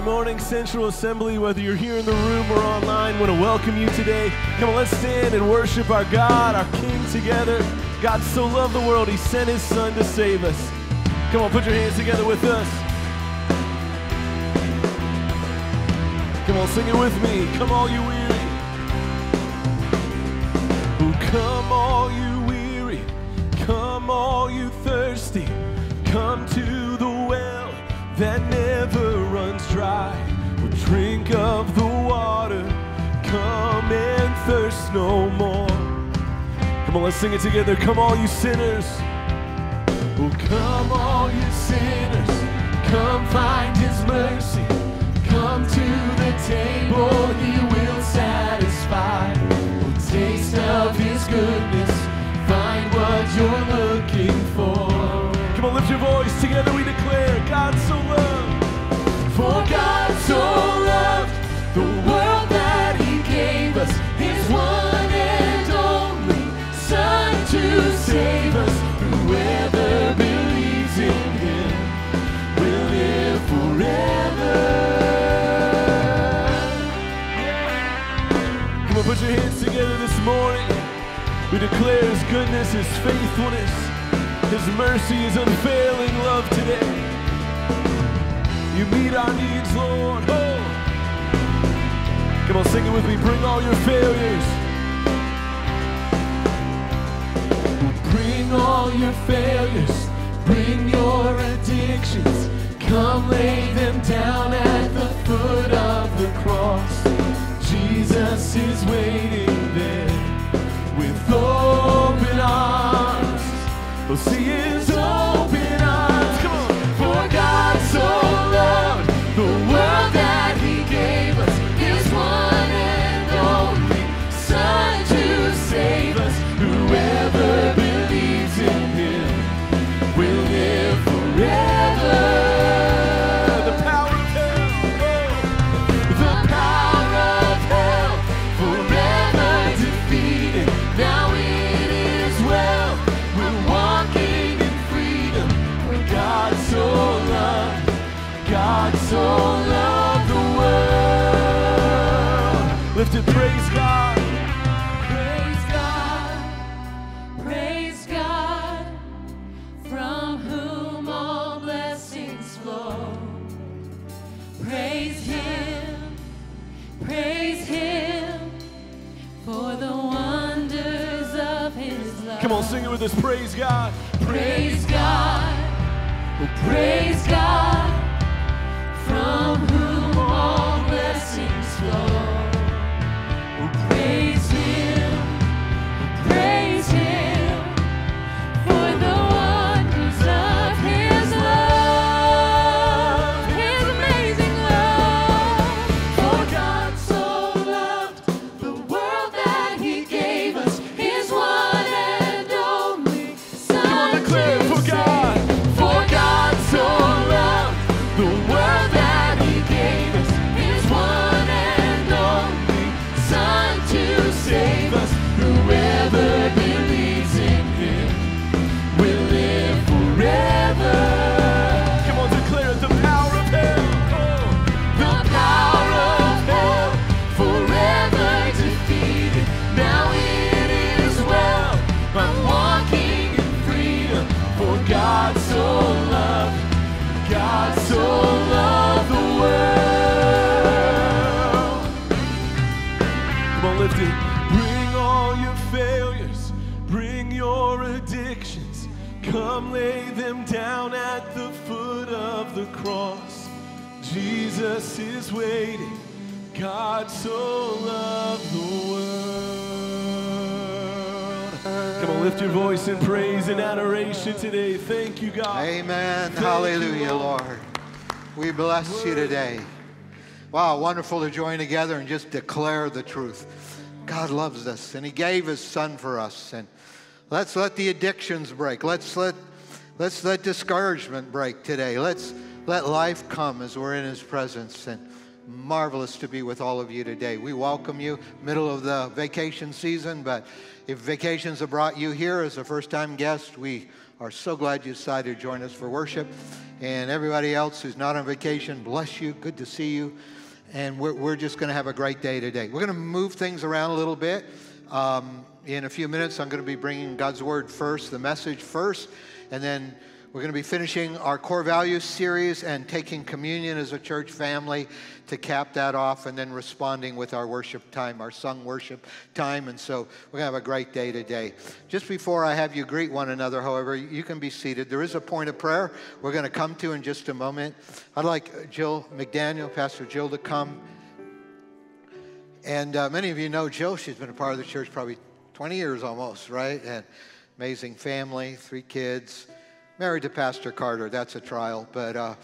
Good morning, Central Assembly. Whether you're here in the room or online, want to welcome you today. Come on, let's stand and worship our God, our King together. God so loved the world, He sent His Son to save us. Come on, put your hands together with us. Come on, sing it with me. Come, all you weary. No more. Come on, let's sing it together. Come, all you sinners. Oh, come, all you sinners. Come find his mercy. Come to the table, he will satisfy. Taste of his goodness. Find what you're looking for. Come on, lift your voice. Together we declare God so loved. For God put your hands together this morning. We declare his goodness, his faithfulness, his mercy, his unfailing love today. You meet our needs, Lord. Oh. Come on, sing it with me. Bring all your failures. Bring all your failures. Bring your addictions. Come lay them down Is waiting there with open arms. Oh, see his Us. Praise God. Praise God, praise God, is waiting. God so loved the world. Come on, lift your voice in praise and adoration today. Thank you, God. Amen. Thank you, Hallelujah, Lord. Lord. We bless you today. Wow, wonderful to join together and just declare the truth. God loves us and He gave His Son for us. And let's let the addictions break. Let's let let's let discouragement break today. Let's let life come as we're in His presence and marvelous to be with all of you today. We welcome you, middle of the vacation season, but if vacations have brought you here as a first time guest, we are so glad you decided to join us for worship. And everybody else who's not on vacation, bless you. Good to see you. And we're, we're just going to have a great day today. We're going to move things around a little bit. Um, in a few minutes, I'm going to be bringing God's Word first, the message first, and then we're going to be finishing our core values series and taking communion as a church family to cap that off and then responding with our worship time, our sung worship time. And so we're going to have a great day today. Just before I have you greet one another, however, you can be seated. There is a point of prayer we're going to come to in just a moment. I'd like Jill McDaniel, Pastor Jill, to come. And uh, many of you know Jill. She's been a part of the church probably 20 years almost, right? And amazing family, three kids. Married to Pastor Carter, that's a trial, but uh,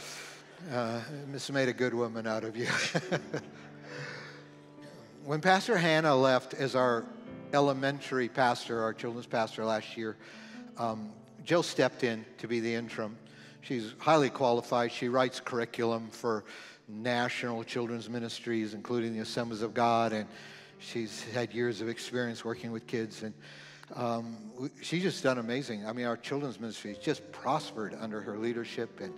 uh, Miss made a good woman out of you. when Pastor Hannah left as our elementary pastor, our children's pastor last year, um, Jill stepped in to be the interim. She's highly qualified. She writes curriculum for national children's ministries, including the Assemblies of God, and she's had years of experience working with kids. And um, she's just done amazing. I mean, our children's ministry just prospered under her leadership and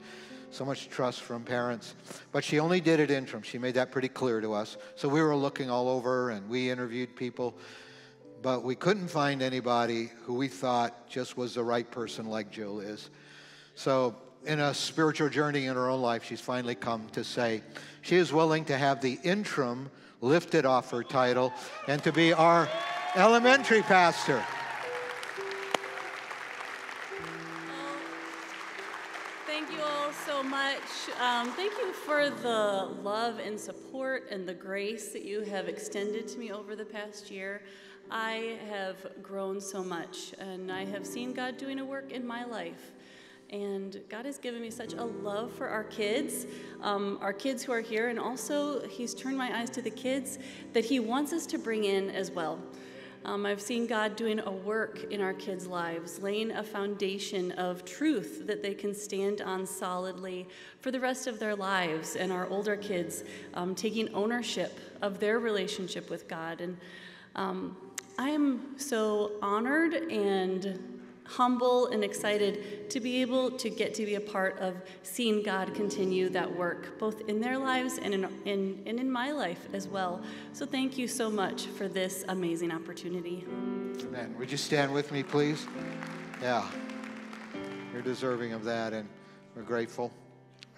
so much trust from parents. But she only did it interim. She made that pretty clear to us. So we were looking all over and we interviewed people, but we couldn't find anybody who we thought just was the right person like Jill is. So in a spiritual journey in her own life, she's finally come to say she is willing to have the interim lifted off her title and to be our elementary pastor. Um, thank you for the love and support and the grace that you have extended to me over the past year. I have grown so much, and I have seen God doing a work in my life. And God has given me such a love for our kids, um, our kids who are here, and also He's turned my eyes to the kids that He wants us to bring in as well. Um, I've seen God doing a work in our kids' lives, laying a foundation of truth that they can stand on solidly for the rest of their lives, and our older kids um, taking ownership of their relationship with God. And um, I am so honored and humble and excited to be able to get to be a part of seeing God continue that work, both in their lives and in, in, and in my life as well. So thank you so much for this amazing opportunity. Amen. Would you stand with me, please? Yeah. You're deserving of that, and we're grateful.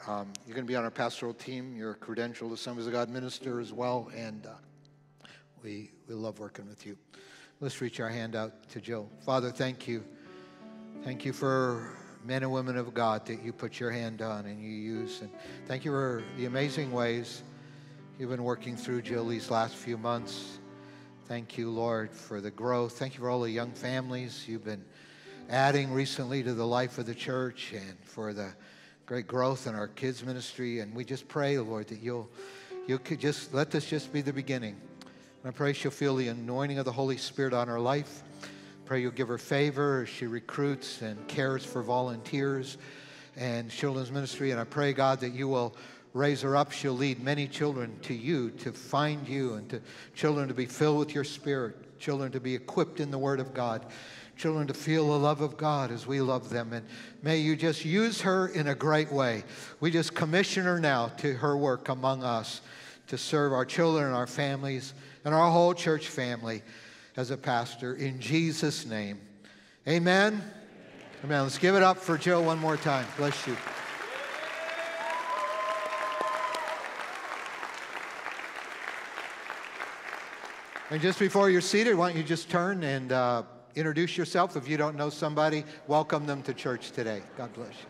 Um, you're going to be on our pastoral team. You're credentialed Assemblies of God minister as well, and uh, we, we love working with you. Let's reach our hand out to Jill. Father, thank you Thank you for men and women of God that you put your hand on and you use. And thank you for the amazing ways you've been working through Jill these last few months. Thank you, Lord, for the growth. Thank you for all the young families you've been adding recently to the life of the church and for the great growth in our kids ministry. And we just pray, Lord, that you'll you could just let this just be the beginning. And I pray she'll feel the anointing of the Holy Spirit on her life pray you'll give her favor as she recruits and cares for volunteers and children's ministry. And I pray, God, that you will raise her up. She'll lead many children to you, to find you, and to children to be filled with your spirit, children to be equipped in the word of God, children to feel the love of God as we love them. And may you just use her in a great way. We just commission her now to her work among us to serve our children and our families and our whole church family as a pastor in Jesus' name. Amen. Amen. Let's give it up for Joe one more time. Bless you. And just before you're seated, why don't you just turn and uh, introduce yourself? If you don't know somebody, welcome them to church today. God bless you.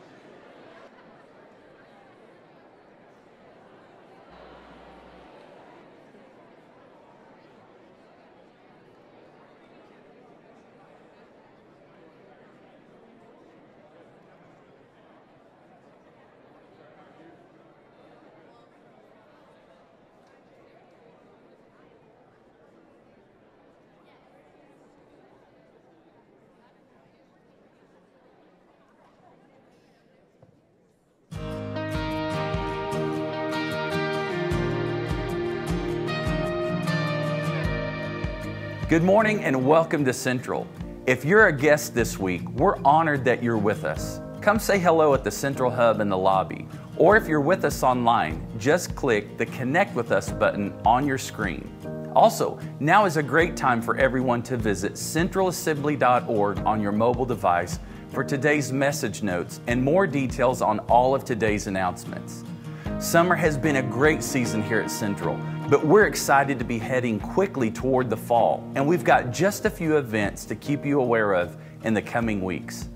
Good morning and welcome to Central. If you're a guest this week, we're honored that you're with us. Come say hello at the Central Hub in the lobby. Or if you're with us online, just click the Connect with Us button on your screen. Also, now is a great time for everyone to visit centralassembly.org on your mobile device for today's message notes and more details on all of today's announcements. Summer has been a great season here at Central, but we're excited to be heading quickly toward the fall, and we've got just a few events to keep you aware of in the coming weeks.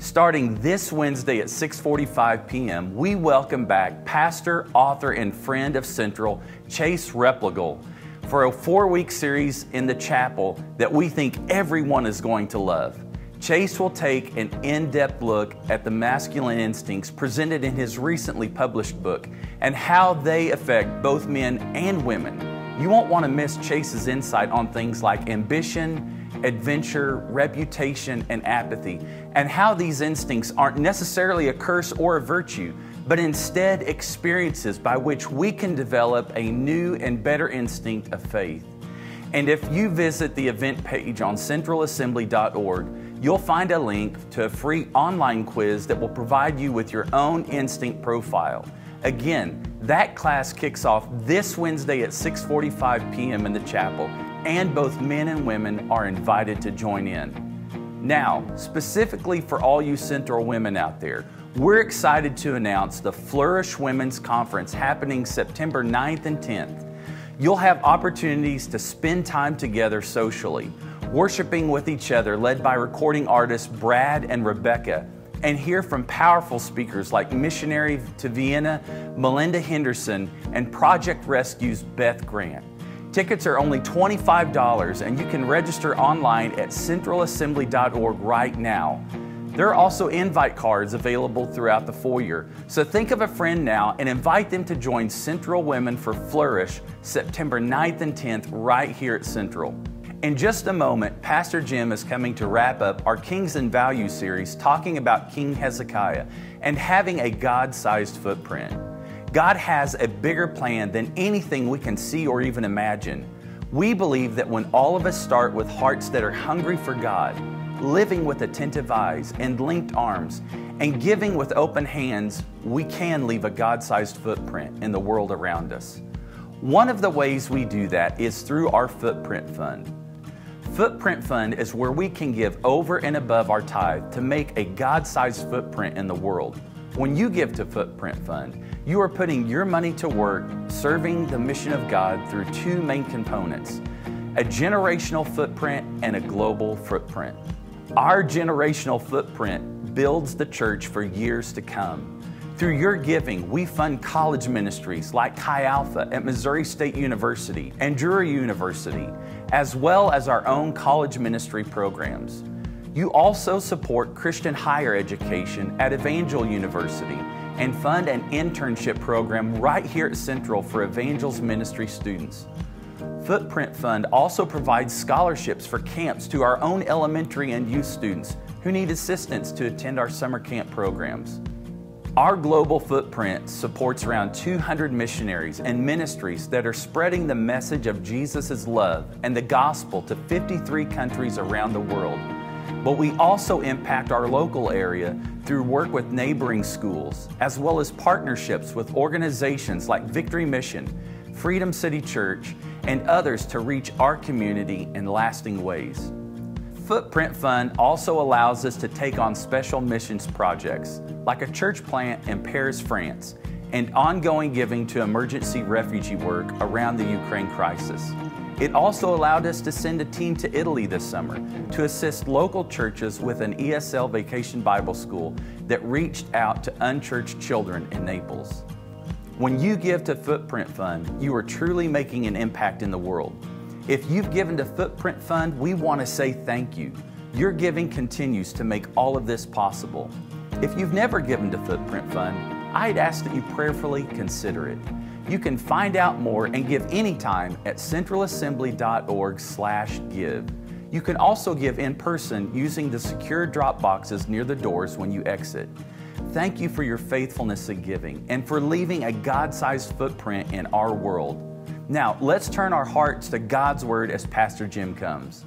Starting this Wednesday at 6:45 p.m., we welcome back pastor, author, and friend of Central, Chase Replogle, for a four-week series in the chapel that we think everyone is going to love. Chase will take an in depth look at the masculine instincts presented in his recently published book and how they affect both men and women. You won't want to miss Chase's insight on things like ambition, adventure, reputation, and apathy, and how these instincts aren't necessarily a curse or a virtue, but instead experiences by which we can develop a new and better instinct of faith. And if you visit the event page on centralassembly.org, you'll find a link to a free online quiz that will provide you with your own instinct profile. Again, that class kicks off this Wednesday at 6:45 p.m. in the chapel, and both men and women are invited to join in. Now, specifically for all you Central women out there, we're excited to announce the Flourish Women's Conference happening September 9th and 10th. You'll have opportunities to spend time together socially, worshiping with each other, led by recording artists Brad and Rebecca, and hear from powerful speakers like missionary to Vienna, Melinda Henderson, and Project Rescue's Beth Grant. Tickets are only $25 and you can register online at centralassembly.org right now. There are also invite cards available throughout the foyer, so think of a friend now and invite them to join Central Women for Flourish September 9th and 10th right here at Central. In just a moment, Pastor Jim is coming to wrap up our Kings and Value series talking about King Hezekiah and having a God sized footprint. God has a bigger plan than anything we can see or even imagine. We believe that when all of us start with hearts that are hungry for God, living with attentive eyes and linked arms, and giving with open hands, we can leave a God sized footprint in the world around us. One of the ways we do that is through our Footprint Fund. Footprint Fund is where we can give over and above our tithe to make a God sized footprint in the world. When you give to Footprint Fund, you are putting your money to work serving the mission of God through two main components a generational footprint and a global footprint. Our generational footprint builds the church for years to come. Through your giving, we fund college ministries like Chi Alpha at Missouri State University and Drury University, as well as our own college ministry programs. You also support Christian higher education at Evangel University and fund an internship program right here at Central for Evangel's ministry students. Footprint Fund also provides scholarships for camps to our own elementary and youth students who need assistance to attend our summer camp programs. Our global footprint supports around 200 missionaries and ministries that are spreading the message of Jesus' love and the gospel to 53 countries around the world. But we also impact our local area through work with neighboring schools, as well as partnerships with organizations like Victory Mission, Freedom City Church, and others to reach our community in lasting ways. Footprint Fund also allows us to take on special missions projects, like a church plant in Paris, France, and ongoing giving to emergency refugee work around the Ukraine crisis. It also allowed us to send a team to Italy this summer to assist local churches with an ESL vacation Bible school that reached out to unchurched children in Naples. When you give to Footprint Fund, you are truly making an impact in the world. If you've given to Footprint Fund, we want to say thank you. Your giving continues to make all of this possible. If you've never given to Footprint Fund, I'd ask that you prayerfully consider it. You can find out more and give anytime at centralassembly.org/give. You can also give in person using the secure drop boxes near the doors when you exit. Thank you for your faithfulness in giving and for leaving a God sized footprint in our world. Now, let's turn our hearts to God's Word as Pastor Jim comes.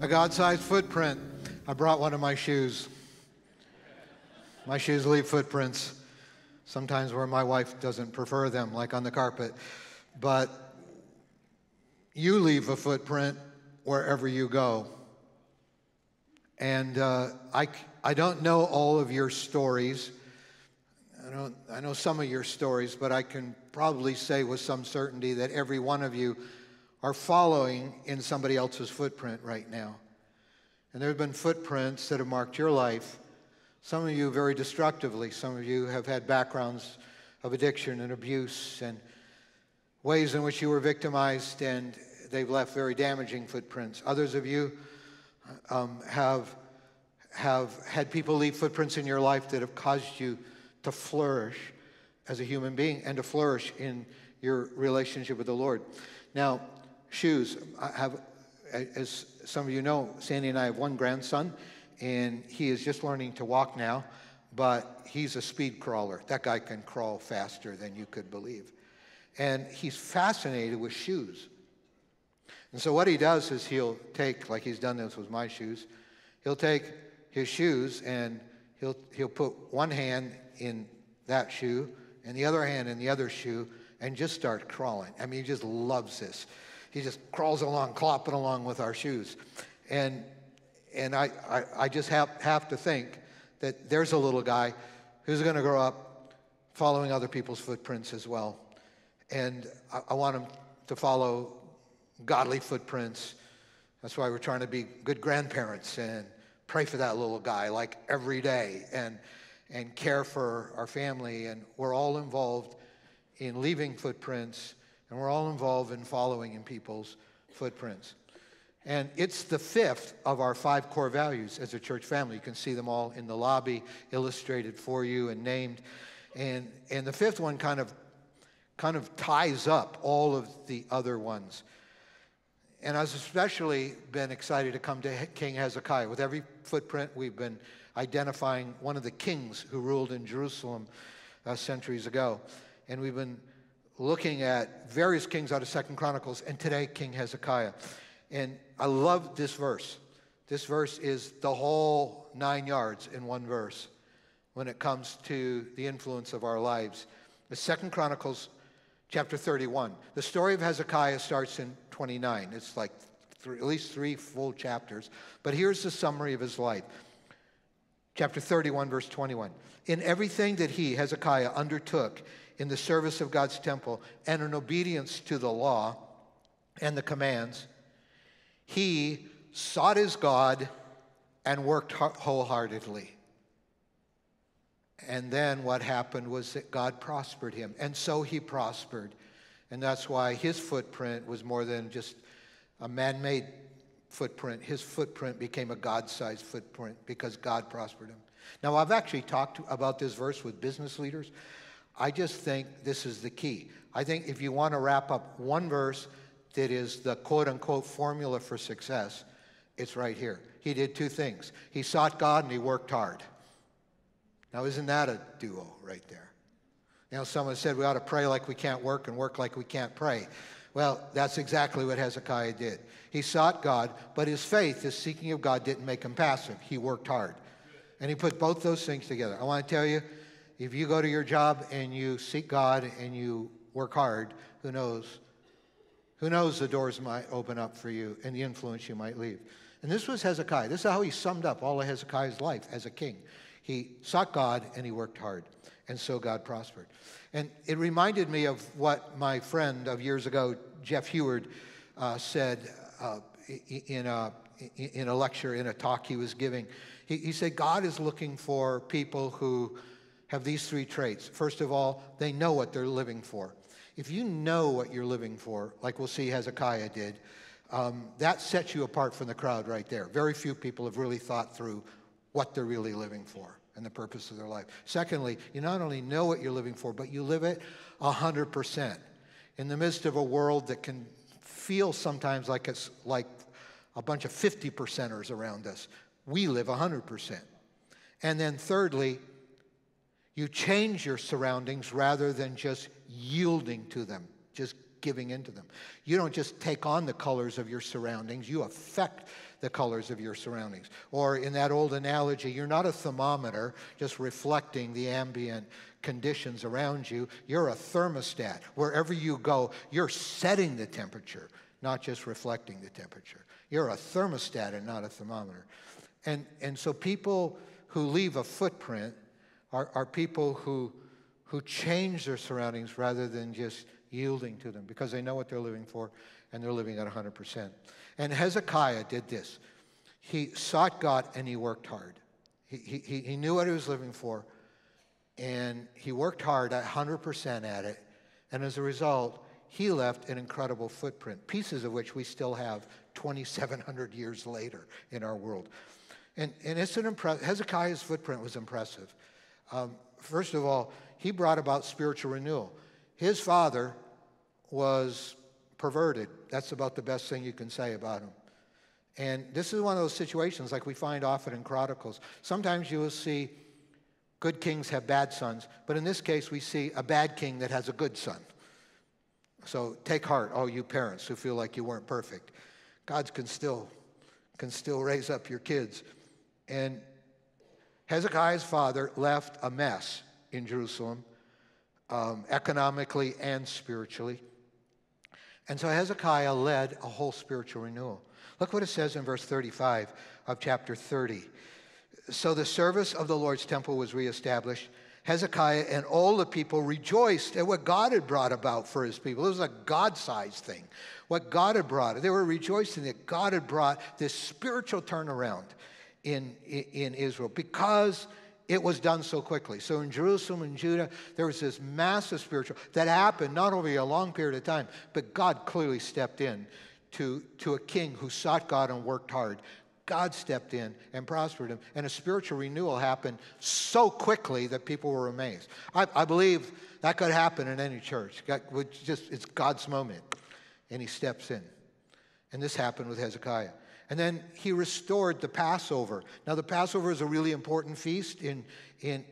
A God sized footprint. I brought one of my shoes. My shoes leave footprints, sometimes where my wife doesn't prefer them, like on the carpet. But you leave a footprint wherever you go. And uh, I, I don't know all of your stories. I, don't, I know some of your stories, but I can probably say with some certainty that every one of you are following in somebody else's footprint right now. And there have been footprints that have marked your life. Some of you very destructively. Some of you have had backgrounds of addiction and abuse and ways in which you were victimized, and they've left very damaging footprints. Others of you um, have, have had people leave footprints in your life that have caused you to flourish as a human being and to flourish in your relationship with the Lord. Now, shoes. I have, as some of you know, Sandy and I have one grandson, and he is just learning to walk now, but he's a speed crawler. That guy can crawl faster than you could believe. And he's fascinated with shoes. And so what he does is he'll take, like he's done this with my shoes, he'll take his shoes and he'll, he'll put one hand in that shoe and the other hand in the other shoe and just start crawling. I mean, he just loves this he just crawls along, clopping along with our shoes. And, and I, I, I just have, have to think that there's a little guy who's going to grow up following other people's footprints as well. And I, I want him to follow godly footprints. That's why we're trying to be good grandparents and pray for that little guy like every day and, and care for our family. And we're all involved in leaving footprints and we're all involved in following in people's footprints. And it's the fifth of our five core values as a church family. You can see them all in the lobby, illustrated for you and named. And, and the fifth one kind of, kind of ties up all of the other ones. And I've especially been excited to come to King Hezekiah. With every footprint, we've been identifying one of the kings who ruled in Jerusalem uh, centuries ago. And we've been looking at various kings out of Second Chronicles, and today King Hezekiah. And I love this verse. This verse is the whole nine yards in one verse when it comes to the influence of our lives. The Second Chronicles chapter 31. The story of Hezekiah starts in 29. It's like three, at least three full chapters. But here's the summary of his life. Chapter 31, verse 21. In everything that he, Hezekiah, undertook, in the service of God's temple and in obedience to the law and the commands, he sought his God and worked wholeheartedly. And then what happened was that God prospered him. And so he prospered. And that's why his footprint was more than just a man made footprint. His footprint became a God sized footprint because God prospered him. Now, I've actually talked about this verse with business leaders. I just think this is the key. I think if you want to wrap up one verse that is the quote unquote formula for success, it's right here. He did two things he sought God and he worked hard. Now, isn't that a duo right there? Know, someone said we ought to pray like we can't work and work like we can't pray. Well, that's exactly what Hezekiah did. He sought God, but his faith, his seeking of God, didn't make him passive. He worked hard. And he put both those things together. I want to tell you, if you go to your job and you seek God and you work hard, who knows? Who knows the doors might open up for you and the influence you might leave. And this was Hezekiah. This is how he summed up all of Hezekiah's life as a king. He sought God and he worked hard. And so God prospered. And it reminded me of what my friend of years ago, Jeff Heward, uh, said uh, in, a, in a lecture, in a talk he was giving. He, he said, God is looking for people who have these three traits. First of all, they know what they're living for. If you know what you're living for, like we'll see Hezekiah did, um, that sets you apart from the crowd right there. Very few people have really thought through what they're really living for. and the purpose of their life. Secondly, you not only know what you're living for, but you live it 100%. In the midst of a world that can feel sometimes like it's like a bunch of 50 percenters around us, we live 100%. And then thirdly, you change your surroundings rather than just yielding to them, just giving into them. You don't just take on the colors of your surroundings, you affect the colors of your surroundings. Or in that old analogy, you're not a thermometer just reflecting the ambient conditions around you. You're a thermostat. Wherever you go, you're setting the temperature, not just reflecting the temperature. You're a thermostat and not a thermometer. And, and so people who leave a footprint are, are people who, who change their surroundings rather than just yielding to them because they know what they're living for and they're living at 100%. And Hezekiah did this. He sought God and he worked hard. He, he, he knew what he was living for and he worked hard at 100% at it. And as a result, he left an incredible footprint, pieces of which we still have 2,700 years later in our world. And, and it's an impress- Hezekiah's footprint was impressive. Um, first of all, he brought about spiritual renewal. His father was perverted. That's about the best thing you can say about him. And this is one of those situations like we find often in Chronicles. Sometimes you will see good kings have bad sons, but in this case, we see a bad king that has a good son. So take heart, all you parents who feel like you weren't perfect. God can still, can still raise up your kids. And Hezekiah's father left a mess in Jerusalem, um, economically and spiritually. And so Hezekiah led a whole spiritual renewal. Look what it says in verse 35 of chapter 30. So the service of the Lord's temple was reestablished. Hezekiah and all the people rejoiced at what God had brought about for his people. It was a God sized thing, what God had brought. They were rejoicing that God had brought this spiritual turnaround in, in Israel because it was done so quickly. So in Jerusalem and Judah, there was this massive spiritual that happened not over a long period of time, but God clearly stepped in to, to a king who sought God and worked hard. God stepped in and prospered him, and a spiritual renewal happened so quickly that people were amazed. I, I believe that could happen in any church. God, just, it's God's moment, and he steps in. And this happened with Hezekiah. And then he restored the Passover. Now, the Passover is a really important feast in, in,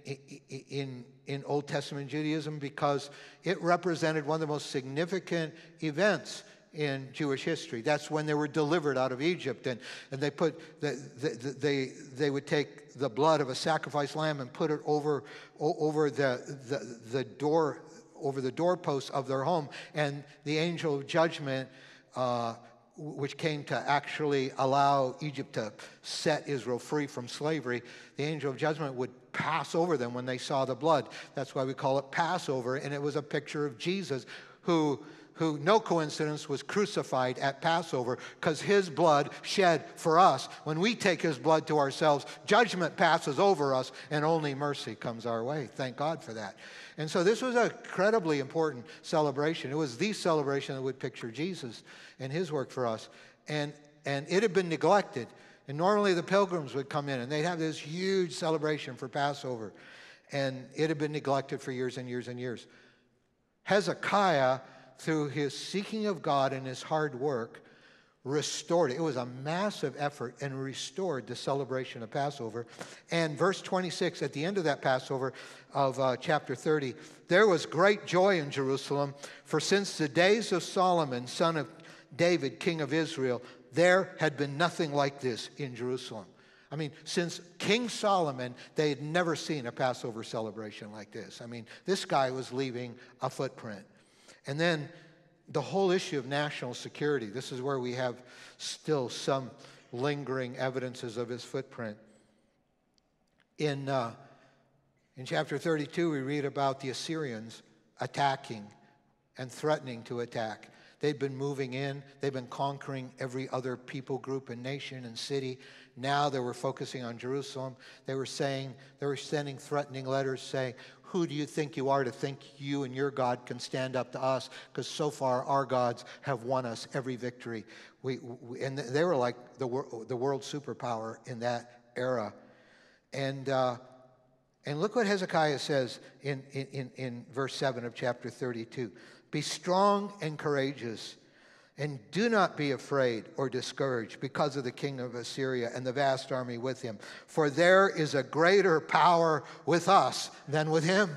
in, in Old Testament Judaism because it represented one of the most significant events in Jewish history. That's when they were delivered out of Egypt, and, and they put the, the, they they would take the blood of a sacrificed lamb and put it over over the the, the door over the doorposts of their home, and the angel of judgment. Uh, which came to actually allow Egypt to set Israel free from slavery, the angel of judgment would pass over them when they saw the blood. That's why we call it Passover. And it was a picture of Jesus who who, no coincidence, was crucified at Passover because his blood shed for us. When we take his blood to ourselves, judgment passes over us and only mercy comes our way. Thank God for that. And so this was an incredibly important celebration. It was the celebration that would picture Jesus and his work for us. And, and it had been neglected. And normally the pilgrims would come in and they'd have this huge celebration for Passover. And it had been neglected for years and years and years. Hezekiah through his seeking of God and his hard work, restored it. It was a massive effort and restored the celebration of Passover. And verse 26, at the end of that Passover of uh, chapter 30, there was great joy in Jerusalem, for since the days of Solomon, son of David, king of Israel, there had been nothing like this in Jerusalem. I mean, since King Solomon, they had never seen a Passover celebration like this. I mean, this guy was leaving a footprint. And then the whole issue of national security. This is where we have still some lingering evidences of his footprint. In, uh, in chapter 32, we read about the Assyrians attacking and threatening to attack. They've been moving in, they've been conquering every other people group and nation and city. Now they were focusing on Jerusalem. They were saying, they were sending threatening letters saying, who do you think you are to think you and your God can stand up to us? Because so far our gods have won us every victory. We, we and they were like the, the world superpower in that era. And, uh, And look what Hezekiah says in, in, in, in verse 7 of chapter 32 Be strong and courageous, and do not be afraid or discouraged because of the king of Assyria and the vast army with him. For there is a greater power with us than with him.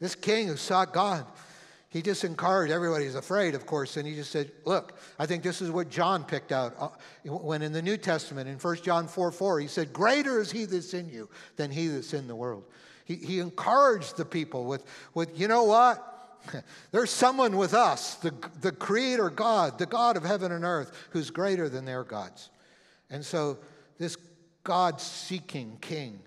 This king who sought God he just encouraged everybody. He's afraid, of course, and he just said, Look, I think this is what John picked out uh, when in the New Testament, in 1 John 4 4, he said, Greater is he that's in you than he that's in the world. He, he encouraged the people with, with, you know what? There's someone with us, the, the Creator God, the God of heaven and earth, who's greater than their gods. And so this God seeking king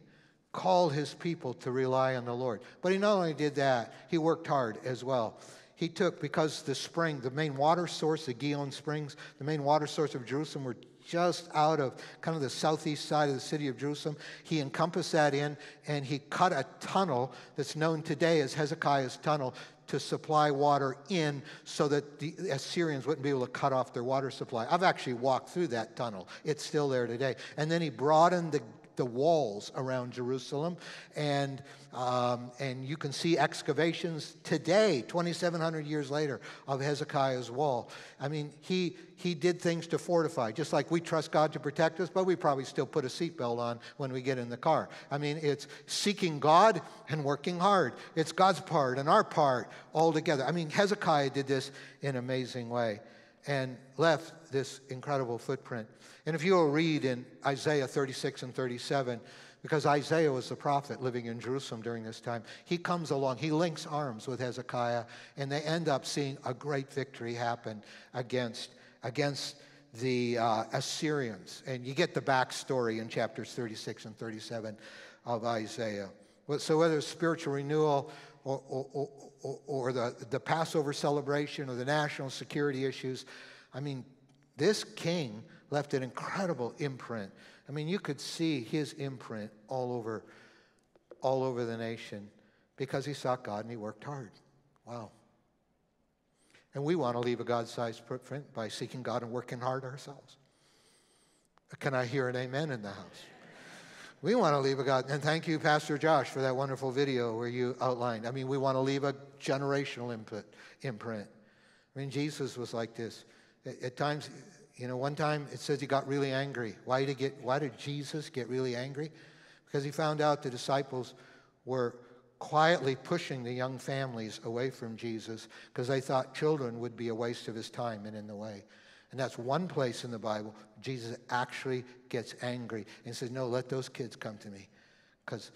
called his people to rely on the Lord. But he not only did that, he worked hard as well. He took, because the spring, the main water source, the Gihon Springs, the main water source of Jerusalem were just out of kind of the southeast side of the city of Jerusalem. He encompassed that in and he cut a tunnel that's known today as Hezekiah's tunnel to supply water in so that the Assyrians wouldn't be able to cut off their water supply. I've actually walked through that tunnel. It's still there today. And then he broadened the the walls around Jerusalem. And, um, and you can see excavations today, 2,700 years later, of Hezekiah's wall. I mean, he, he did things to fortify, just like we trust God to protect us, but we probably still put a seatbelt on when we get in the car. I mean, it's seeking God and working hard. It's God's part and our part all together. I mean, Hezekiah did this in an amazing way and left this incredible footprint. And if you'll read in Isaiah 36 and 37, because Isaiah was the prophet living in Jerusalem during this time, he comes along, he links arms with Hezekiah, and they end up seeing a great victory happen against, against the uh, Assyrians. And you get the backstory in chapters 36 and 37 of Isaiah. So whether it's spiritual renewal or, or, or, or the, the Passover celebration or the national security issues, I mean, this king left an incredible imprint. I mean, you could see his imprint all over, all over the nation because he sought God and he worked hard. Wow. And we want to leave a God sized footprint by seeking God and working hard ourselves. Can I hear an amen in the house? We want to leave a God, and thank you, Pastor Josh, for that wonderful video where you outlined. I mean, we want to leave a generational input, imprint. I mean, Jesus was like this. At, times, you know, one time it says he got really angry. Why did, he get, why did Jesus get really angry? Because he found out the disciples were quietly pushing the young families away from Jesus because they thought children would be a waste of his time and in the way. And that's one place in the Bible Jesus actually gets angry and says, No, let those kids come to me because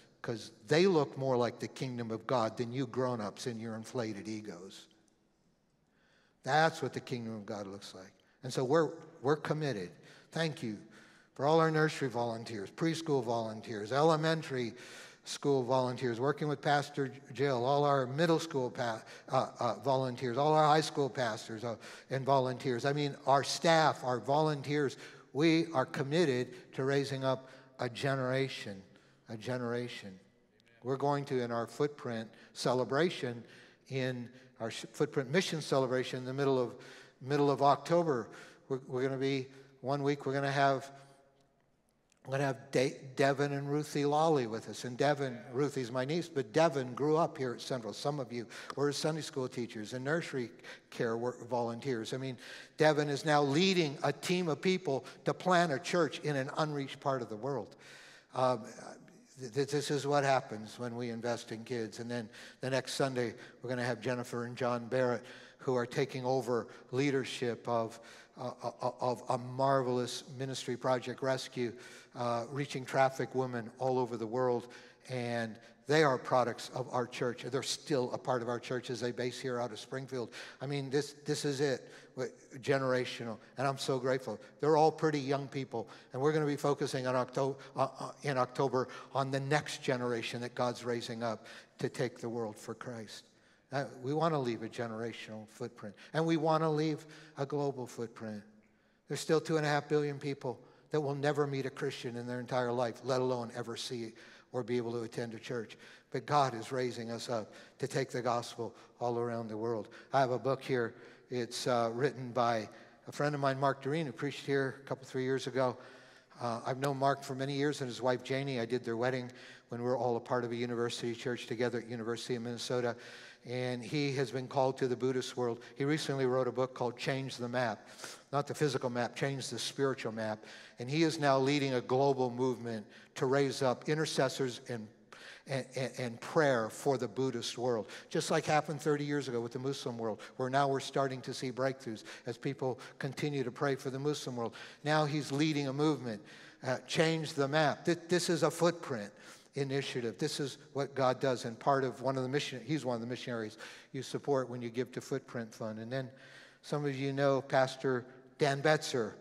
they look more like the kingdom of God than you grown ups in your inflated egos. That's what the kingdom of God looks like. And so we're, we're committed. Thank you for all our nursery volunteers, preschool volunteers, elementary school volunteers, working with Pastor Jill, all our middle school pa- uh, uh, volunteers, all our high school pastors uh, and volunteers. I mean, our staff, our volunteers, we are committed to raising up a generation, a generation. We're going to, in our footprint celebration, in our footprint mission celebration in the middle of middle of October. We're, we're going to be, one week, we're going to have I'm going to have De- Devin and Ruthie Lolly with us. And Devin, Ruthie's my niece, but Devin grew up here at Central. Some of you were Sunday school teachers and nursery care volunteers. I mean, Devin is now leading a team of people to plant a church in an unreached part of the world. Um, this is what happens when we invest in kids. And then the next Sunday, we're going to have Jennifer and John Barrett who are taking over leadership of, uh, uh, of a marvelous ministry, Project Rescue, uh, reaching traffic women all over the world. And they are products of our church. They're still a part of our church as they base here out of Springfield. I mean, this, this is it, generational. And I'm so grateful. They're all pretty young people. And we're going to be focusing on October, uh, uh, in October on the next generation that God's raising up to take the world for Christ. Uh, we want to leave a generational footprint, and we want to leave a global footprint. There's still two and a half billion people that will never meet a Christian in their entire life, let alone ever see or be able to attend a church. But God is raising us up to take the gospel all around the world. I have a book here. It's uh, written by a friend of mine, Mark Doreen, who preached here a couple, three years ago. Uh, I've known Mark for many years and his wife Janie. I did their wedding when we were all a part of a university church together at University of Minnesota. And he has been called to the Buddhist world. He recently wrote a book called Change the Map. Not the physical map, change the spiritual map. And he is now leading a global movement to raise up intercessors and and, and, prayer for the Buddhist world. Just like happened 30 years ago with the Muslim world, where now we're starting to see breakthroughs as people continue to pray for the Muslim world. Now he's leading a movement. Uh, change the map. This is a footprint initiative. This is what God does, and part of one of the mission. He's one of the missionaries you support when you give to Footprint Fund. And then some of you know Pastor Dan Betzer,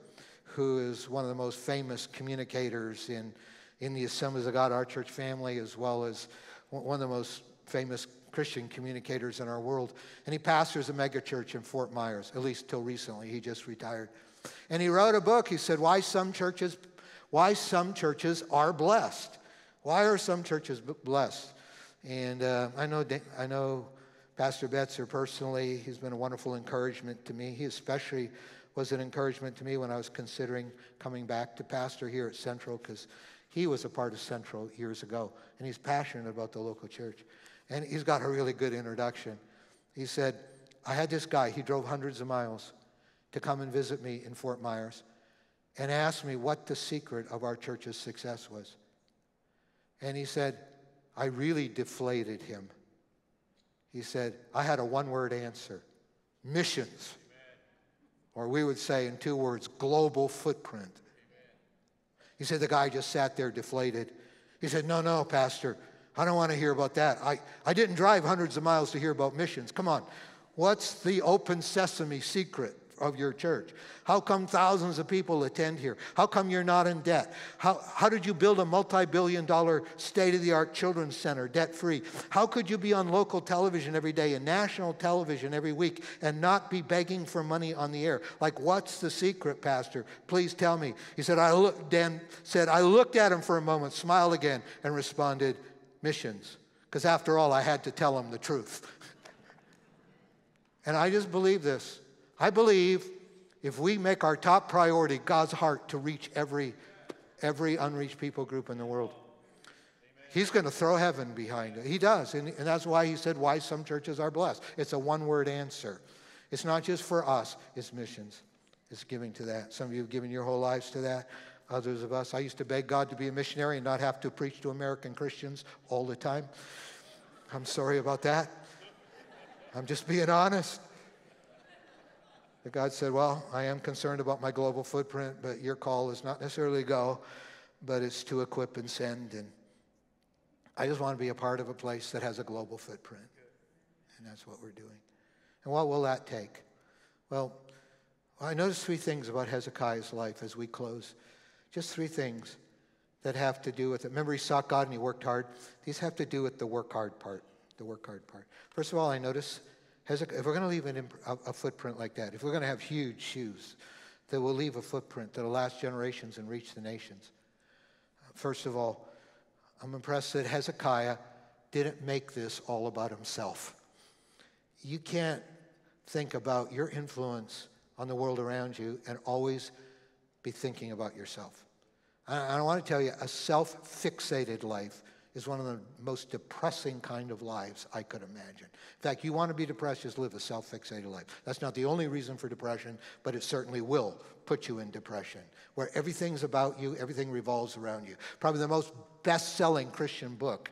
who is one of the most famous communicators in in the Assemblies of God, our church family, as well as one of the most famous Christian communicators in our world. And he pastors a megachurch in Fort Myers, at least till recently. He just retired. And he wrote a book. He said, Why some churches, why some churches are blessed. Why are some churches blessed? And uh, I know I know Pastor Betzer personally. He's been a wonderful encouragement to me. He especially was an encouragement to me when I was considering coming back to pastor here at Central because he was a part of Central years ago, and he's passionate about the local church. And he's got a really good introduction. He said, I had this guy, he drove hundreds of miles to come and visit me in Fort Myers and asked me what the secret of our church's success was. And he said, I really deflated him. He said, I had a one word answer missions. Or we would say in two words, global footprint. He said the guy just sat there deflated. He said, No, no, Pastor, I don't want to hear about that. I, I didn't drive hundreds of miles to hear about missions. Come on. What's the open sesame secret? Of your church? How come thousands of people attend here? How come you're not in debt? How, how did you build a multi billion dollar state of the art children's center debt free? How could you be on local television every day and national television every week and not be begging for money on the air? Like, what's the secret, Pastor? Please tell me. He said, I look, Dan said, I looked at him for a moment, smiled again, and responded, missions. Because after all, I had to tell him the truth. and I just believe this. I believe if we make our top priority God's heart to reach every, every unreached people group in the world, He's going to throw heaven behind it. He does. And, and that's why He said why some churches are blessed. It's a one word answer. It's not just for us, it's missions. It's giving to that. Some of you have given your whole lives to that. Others of us, I used to beg God to be a missionary and not have to preach to American Christians all the time. I'm sorry about that. I'm just being honest that God said, Well, I am concerned about my global footprint, but your call is not necessarily go, but it's to equip and send. And I just want to be a part of a place that has a global footprint. And that's what we're doing. And what will that take? Well, I noticed three things about Hezekiah's life as we close. Just three things that have to do with it. Remember, he sought God and he worked hard. These have to do with the work hard part. The work hard part. First of all, I notice if we're going to leave an, a, a footprint like that, if we're going to have huge shoes that will leave a footprint that'll last generations and reach the nations, first of all, I'm impressed that Hezekiah didn't make this all about himself. You can't think about your influence on the world around you and always be thinking about yourself. I, I want to tell you, a self fixated life is one of the most depressing kind of lives I could imagine. In fact, you want to be depressed, just live a self fixated life. That's not the only reason for depression, but it certainly will put you in depression, where everything's about you, everything revolves around you. Probably the most best selling Christian book,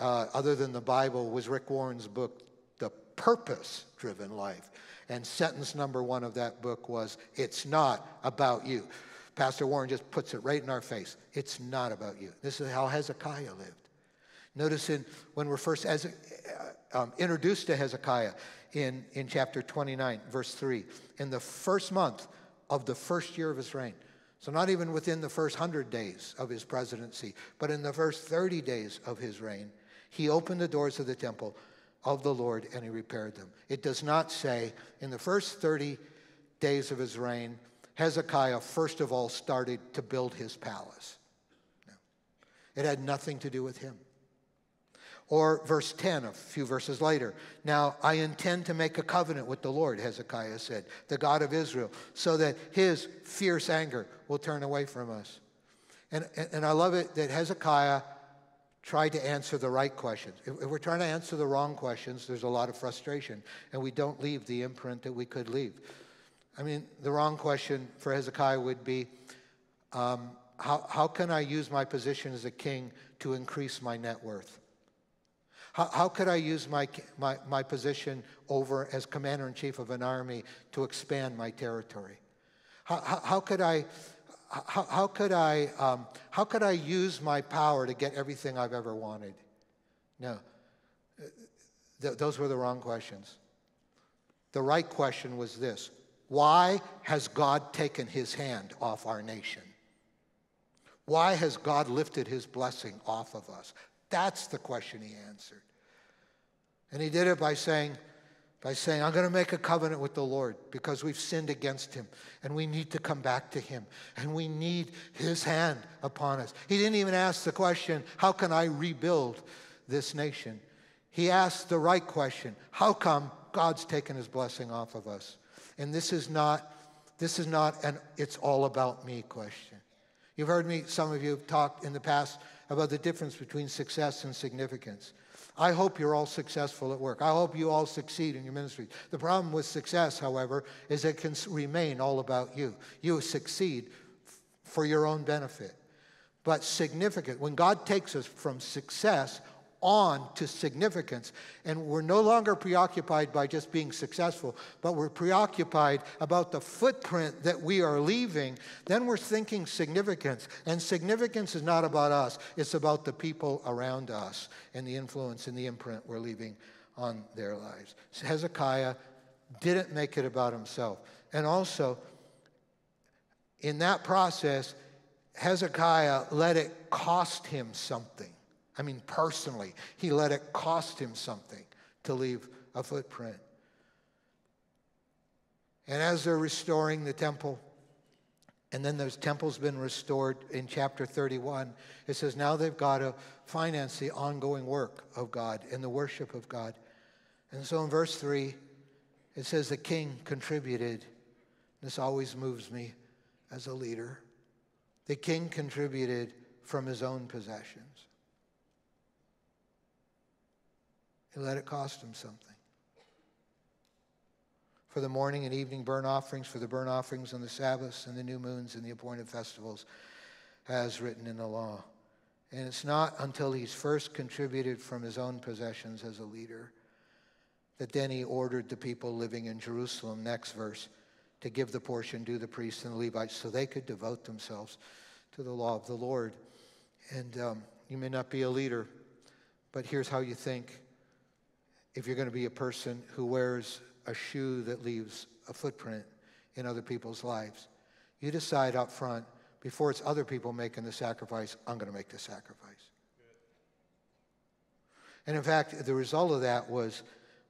uh, other than the Bible, was Rick Warren's book, The Purpose Driven Life. And sentence number one of that book was, It's not about you. Pastor Warren just puts it right in our face. It's not about you. This is how Hezekiah lived. Notice in, when we're first as, uh, um, introduced to Hezekiah in, in chapter 29, verse 3, in the first month of the first year of his reign. So, not even within the first 100 days of his presidency, but in the first 30 days of his reign, he opened the doors of the temple of the Lord and he repaired them. It does not say in the first 30 days of his reign, Hezekiah first of all started to build his palace. No. It had nothing to do with him. Or verse 10, a few verses later. Now, I intend to make a covenant with the Lord, Hezekiah said, the God of Israel, so that his fierce anger will turn away from us. And, and, and I love it that Hezekiah tried to answer the right questions. If, if we're trying to answer the wrong questions, there's a lot of frustration, and we don't leave the imprint that we could leave. I mean, the wrong question for Hezekiah would be um, how, how can I use my position as a king to increase my net worth? How, how could I use my, my, my position over as commander in chief of an army to expand my territory? How, how, how could I how, how, could I, um, how could I use my power to get everything I've ever wanted? No. Th- those were the wrong questions. The right question was this Why has God taken his hand off our nation? Why has God lifted his blessing off of us? That's the question he answered. And he did it by saying, by saying, I'm going to make a covenant with the Lord because we've sinned against him and we need to come back to him and we need his hand upon us. He didn't even ask the question, How can I rebuild this nation? He asked the right question How come God's taken his blessing off of us? And this is not, this is not an it's all about me question. You've heard me, some of you have talked in the past about the difference between success and significance. I hope you're all successful at work. I hope you all succeed in your ministry. The problem with success, however, is it can remain all about you. You succeed for your own benefit. But significant, when God takes us from success on to significance. And we're no longer preoccupied by just being successful, but we're preoccupied about the footprint that we are leaving. Then we're thinking significance. And significance is not about us, it's about the people around us and the influence and the imprint we're leaving on their lives. So Hezekiah didn't make it about himself. And also, in that process, Hezekiah let it cost him something. I mean, personally, he let it cost him something to leave a footprint. And as they're restoring the temple, and then those temple's been restored in chapter 31, it says now they've got to finance the ongoing work of God and the worship of God. And so in verse 3, it says the king contributed. This always moves me as a leader. The king contributed from his own possessions. He let it cost him something. For the morning and evening burnt offerings, for the burnt offerings on the Sabbaths and the new moons and the appointed festivals, as written in the law. And it's not until he's first contributed from his own possessions as a leader that then he ordered the people living in Jerusalem, next verse, to give the portion due the priests and the Levites so they could devote themselves to the law of the Lord. And um, you may not be a leader, but here's how you think if you're going to be a person who wears a shoe that leaves a footprint in other people's lives. You decide up front, before it's other people making the sacrifice, I'm going to make the sacrifice. And in fact, the result of that was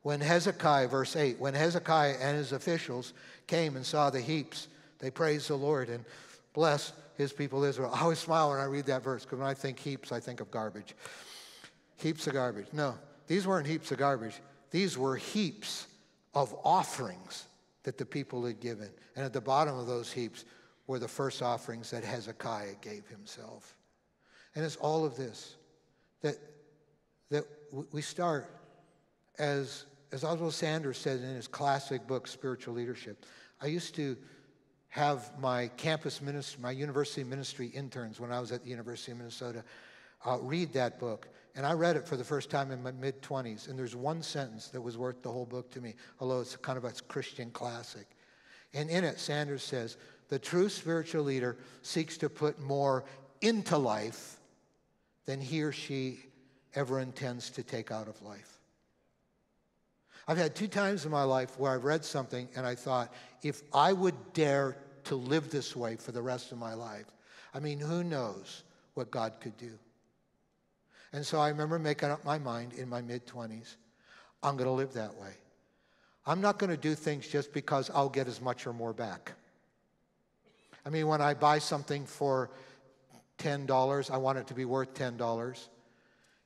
when Hezekiah, verse 8, when Hezekiah and his officials came and saw the heaps, they praised the Lord and blessed his people Israel. I always smile when I read that verse because when I think heaps, I think of garbage. Heaps of garbage. No, these weren't heaps of garbage, these were heaps of offerings that the people had given. And at the bottom of those heaps were the first offerings that Hezekiah gave himself. And it's all of this that, that we start as, as Oswald Sanders said in his classic book, Spiritual Leadership. I used to have my campus ministry, my university ministry interns when I was at the University of Minnesota uh, read that book. And I read it for the first time in my mid 20s, and there's one sentence that was worth the whole book to me, although it's kind of a Christian classic. And in it, Sanders says, The true spiritual leader seeks to put more into life than he or she ever intends to take out of life. I've had two times in my life where I've read something and I thought, if I would dare to live this way for the rest of my life, I mean, who knows what God could do? And so I remember making up my mind in my mid 20s I'm going to live that way. I'm not going to do things just because I'll get as much or more back. I mean, when I buy something for $10, I want it to be worth $10.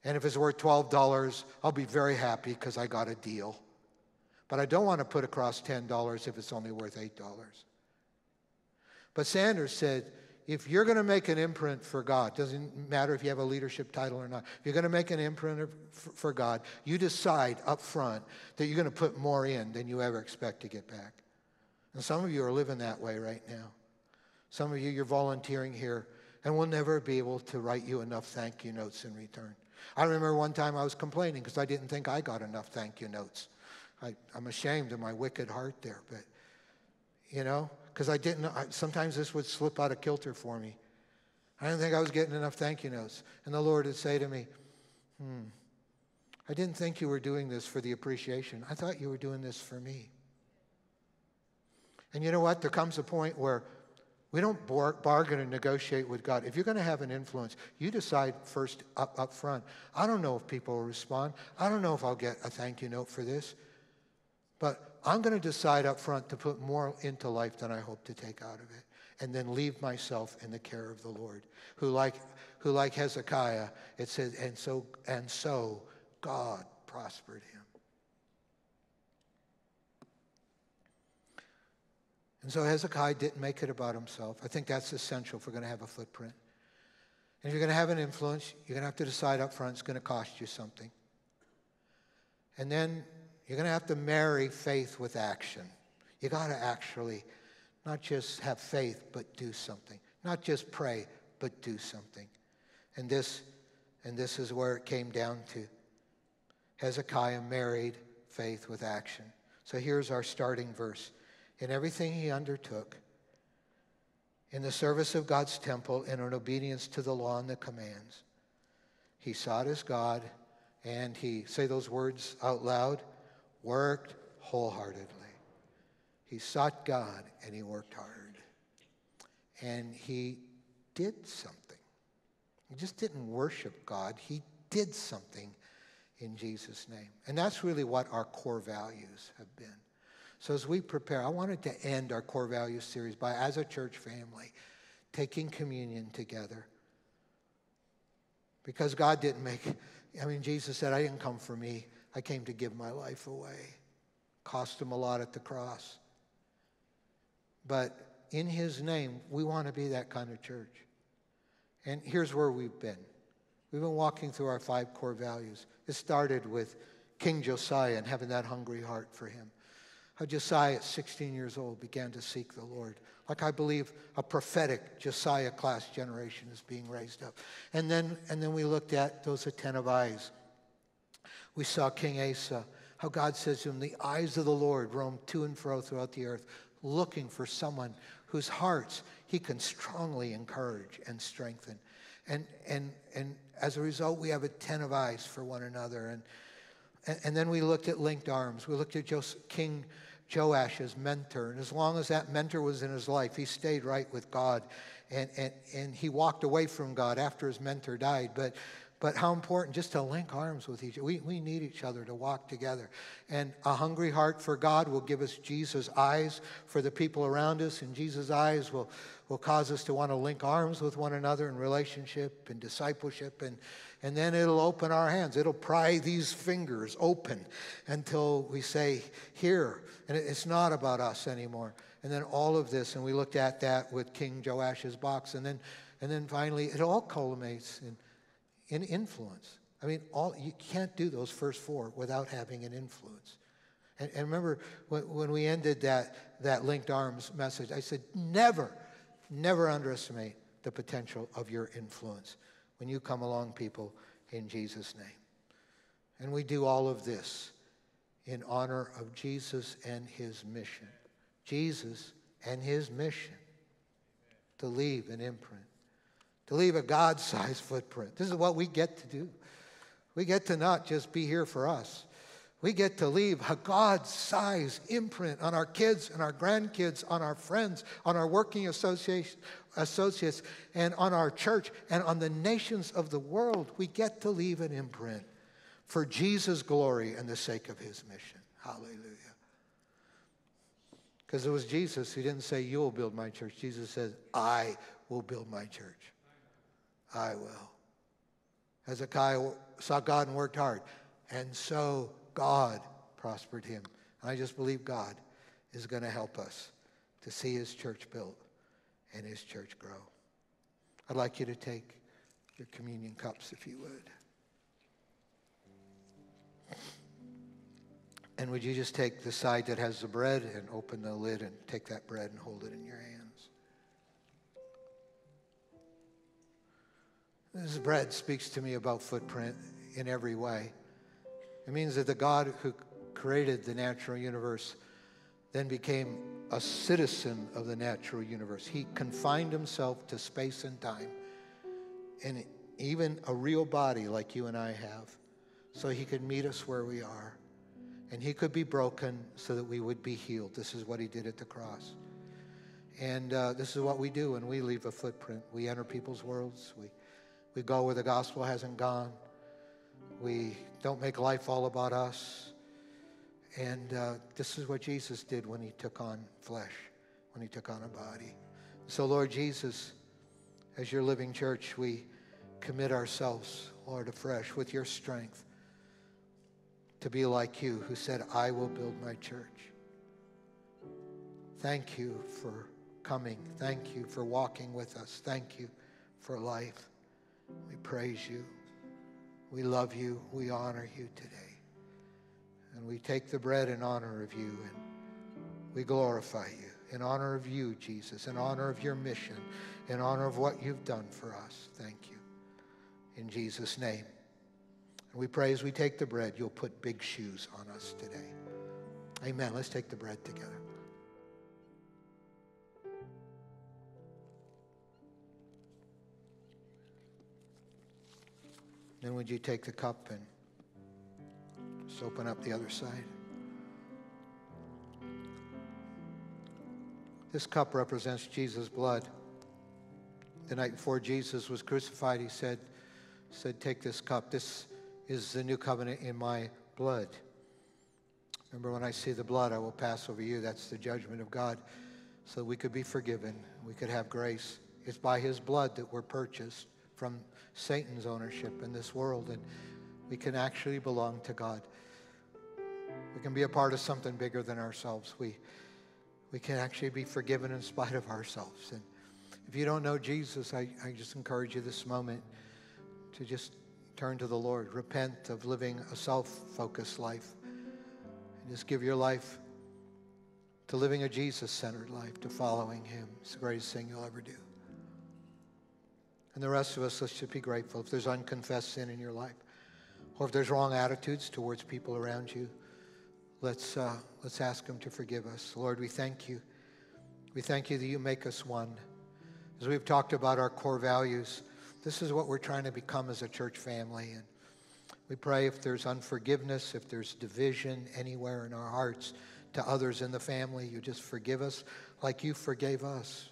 And if it's worth $12, I'll be very happy because I got a deal. But I don't want to put across $10 if it's only worth $8. But Sanders said, if you're going to make an imprint for God, doesn't matter if you have a leadership title or not, if you're going to make an imprint for God, you decide up front that you're going to put more in than you ever expect to get back. And some of you are living that way right now. Some of you, you're volunteering here, and we'll never be able to write you enough thank you notes in return. I remember one time I was complaining because I didn't think I got enough thank you notes. I, am ashamed of my wicked heart there, but you know, because I didn't. I, sometimes this would slip out of kilter for me. I didn't think I was getting enough thank you notes, and the Lord would say to me, "Hmm, I didn't think you were doing this for the appreciation. I thought you were doing this for me." And you know what? There comes a point where we don't bar- bargain and negotiate with God. If you're going to have an influence, you decide first up, up front. I don't know if people will respond. I don't know if I'll get a thank you note for this. But I'm going to decide up front to put more into life than I hope to take out of it. And then leave myself in the care of the Lord. Who like, who like Hezekiah, it says, and so, and so God prospered him. And so Hezekiah didn't make it about himself. I think that's essential if we're going to have a footprint. And if you're going to have an influence, you're going to have to decide up front it's going to cost you something. And then you're going to have to marry faith with action. You got to actually not just have faith, but do something. Not just pray, but do something. And this, and this is where it came down to. Hezekiah married faith with action. So here's our starting verse in everything he undertook, in the service of God's temple, and in obedience to the law and the commands. He sought his God, and he, say those words out loud, worked wholeheartedly. He sought God, and he worked hard. And he did something. He just didn't worship God, he did something in Jesus' name. And that's really what our core values have been. So as we prepare, I wanted to end our core values series by, as a church family, taking communion together. Because God didn't make, I mean, Jesus said, I didn't come for me, I came to give my life away. Cost him a lot at the cross. But in his name, we want to be that kind of church. And here's where we've been. We've been walking through our five core values. It started with King Josiah and having that hungry heart for him how Josiah at 16 years old began to seek the Lord. Like I believe a prophetic Josiah class generation is being raised up. And then, and then we looked at those attentive eyes. We saw King Asa, how God says to him, The eyes of the Lord roam to and fro throughout the earth, looking for someone whose hearts he can strongly encourage and strengthen. And, and, and as a result, we have a tent of eyes for one another. And, and, and then we looked at linked arms. We looked at King Joash's mentor. And as long as that mentor was in his life, he stayed right with God. And, and, and he walked away from God after his mentor died. But, but how important just to link arms with each other. We, we need each other to walk together. And a hungry heart for God will give us Jesus' eyes for the people around us, and Jesus' eyes will, will cause us to want to link arms with one another in relationship and discipleship. And, and then it'll open our hands. It'll pry these fingers open until we say, Here. And it's not about us anymore. And then all of this, and we looked at that with King Joash's box. And then, and then finally, it all culminates in, in influence. I mean, all, you can't do those first four without having an influence. And, and remember, when, when we ended that, that linked arms message, I said, never, never underestimate the potential of your influence when you come along, people, in Jesus' name. And we do all of this in honor of Jesus and his mission. Jesus and his mission to leave an imprint, to leave a God sized footprint. This is what we get to do. We get to not just be here for us, we get to leave a God sized imprint on our kids and our grandkids, on our friends, on our working associates, and on our church and on the nations of the world. We get to leave an imprint for Jesus' glory and the sake of his mission. Hallelujah. Because it was Jesus who didn't say, You will build my church. Jesus said, I will build my church. I will. Hezekiah saw God and worked hard. And so God prospered him. And I just believe God is going to help us to see his church built and his church grow. I'd like you to take your communion cups if you would. And would you just take the side that has the bread and open the lid and take that bread and hold it in your hands? This bread speaks to me about footprint in every way. It means that the God who created the natural universe then became a citizen of the natural universe. He confined himself to space and time, and even a real body like you and I have, so he could meet us where we are. And he could be broken so that we would be healed. This is what he did at the cross. And uh, this is what we do when we leave a footprint. We enter people's worlds. We, we go where the gospel hasn't gone. We don't make life all about us. And uh, this is what Jesus did when he took on flesh, when he took on a body. So, Lord Jesus, as your living church, we commit ourselves, Lord, afresh with your strength to be like you, who said, I will build my church. Thank you for coming. Thank you for walking with us. Thank you for life. We praise you. We love you. We honor you today. And we take the bread in honor of you and we glorify you. In honor of you, Jesus, in honor of your mission, in honor of what you've done for us. Thank you. In Jesus' name. And we pray as we take the bread, you'll put big shoes on us today. Amen. Let's take the bread together. Then would you take the cup and just open up the other side? This cup represents Jesus' blood. The night before Jesus was crucified, he said, said, Take this cup. This is the new covenant in my blood. Remember, when I see the blood, I will pass over you. That's the judgment of God. So we could be forgiven, we could have grace. It's by his blood that we're purchased from Satan's ownership in this world, and we can actually belong to God. We can be a part of something bigger than ourselves. We, we can actually be forgiven in spite of ourselves. And if you don't know Jesus, I, I just encourage you this moment to just turn to the Lord. Repent of living a self focused life. And just give your life to living a Jesus centered life, to following Him. It's the greatest thing you'll ever do. And the rest of us, let's just be grateful. If there's unconfessed sin in your life, or if there's wrong attitudes towards people around you, let's, uh, let's ask Him to forgive us. Lord, we thank you. We thank you that you make us one. As we've talked about our core values, this is what we're trying to become as a church family. And we pray if there's unforgiveness, if there's division anywhere in our hearts to others in the family, you just forgive us like you forgave us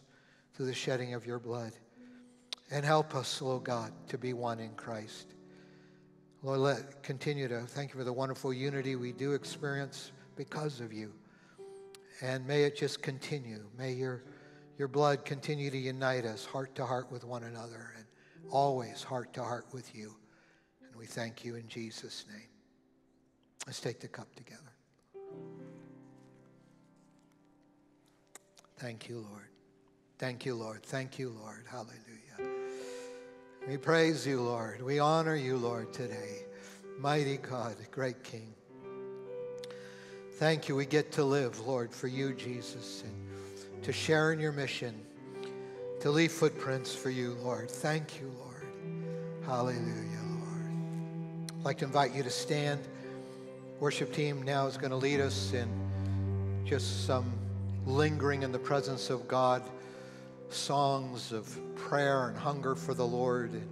through the shedding of your blood. And help us, Lord God, to be one in Christ. Lord, let continue to thank you for the wonderful unity we do experience because of you. And may it just continue. May your, your blood continue to unite us heart to heart with one another and always heart to heart with you. And we thank you in Jesus' name. Let's take the cup together. Thank you, Lord. Thank you, Lord. Thank you, Lord. Hallelujah. We praise you, Lord. We honor you, Lord, today. Mighty God, great King. Thank you. We get to live, Lord, for you, Jesus, and to share in your mission, to leave footprints for you, Lord. Thank you, Lord. Hallelujah, Lord. I'd like to invite you to stand. Worship team now is going to lead us in just some lingering in the presence of God songs of prayer and hunger for the Lord. And,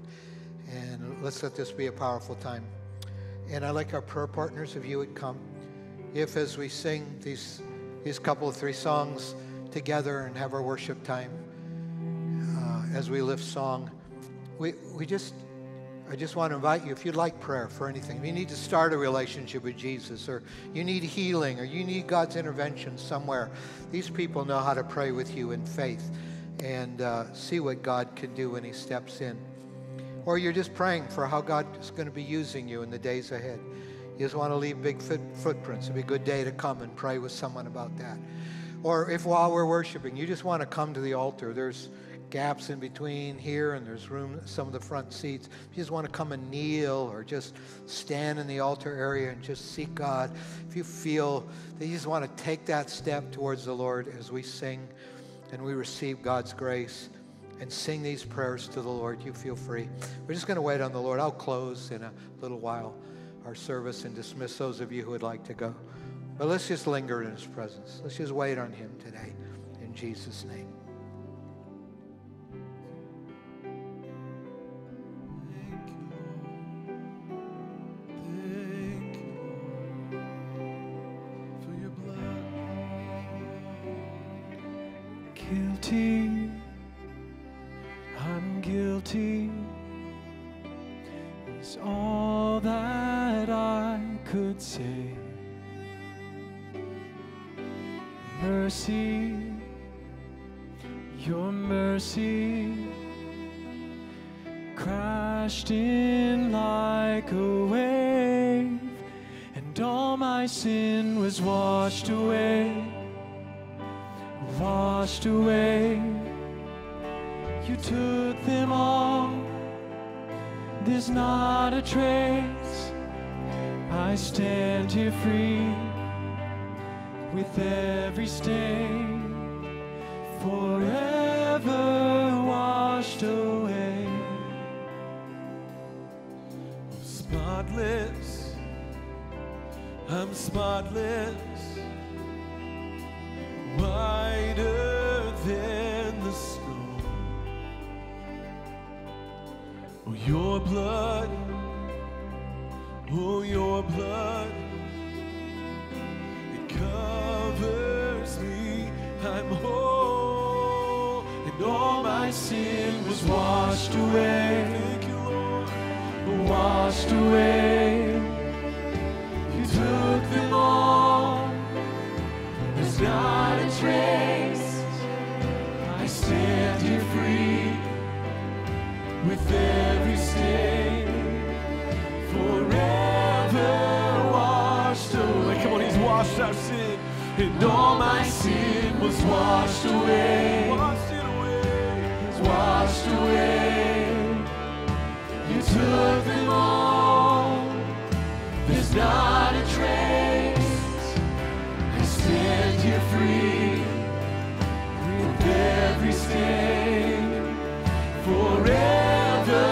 and let's let this be a powerful time. And I'd like our prayer partners, if you would come. If as we sing these, these couple of three songs together and have our worship time, uh, as we lift song, we, we just, I just want to invite you, if you'd like prayer for anything, if you need to start a relationship with Jesus, or you need healing, or you need God's intervention somewhere, these people know how to pray with you in faith and uh, see what God can do when He steps in. Or you're just praying for how God is going to be using you in the days ahead. You just want to leave big footprints. It'd be a good day to come and pray with someone about that. Or if while we're worshiping, you just want to come to the altar, there's gaps in between here and there's room, some of the front seats. If you just want to come and kneel or just stand in the altar area and just seek God, if you feel that you just want to take that step towards the Lord as we sing and we receive God's grace and sing these prayers to the Lord, you feel free. We're just going to wait on the Lord. I'll close in a little while our service and dismiss those of you who would like to go. But let's just linger in his presence. Let's just wait on him today in Jesus' name. and all my sin was washed away. Washed away. Was washed away. You took them all. There's not a trace. I stand here free from every stain forever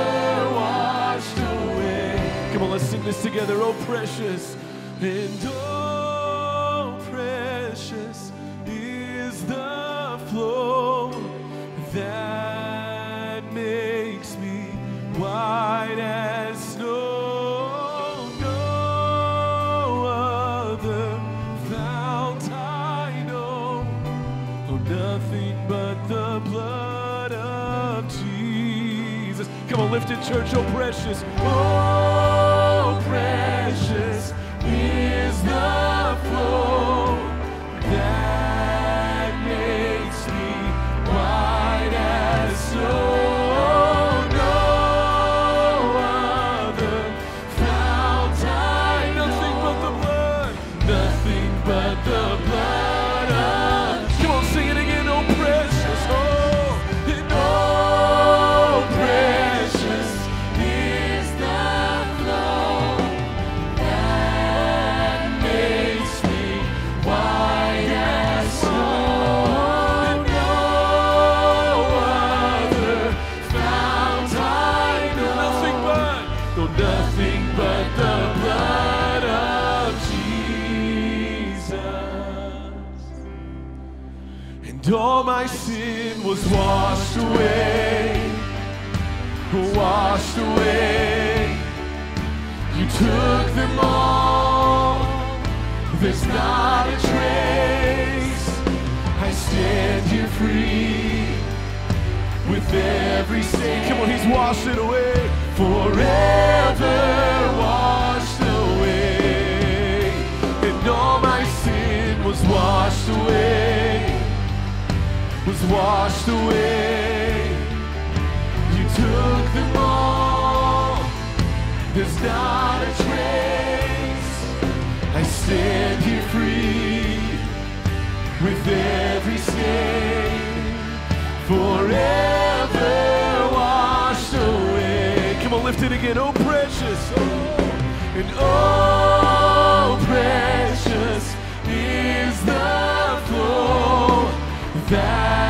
washed away. Come on, let's sing this together. Oh, precious. And precious. set you free with every stain forever washed away. Come on, lift it again. Oh, precious. Oh, and oh, precious is the flow that.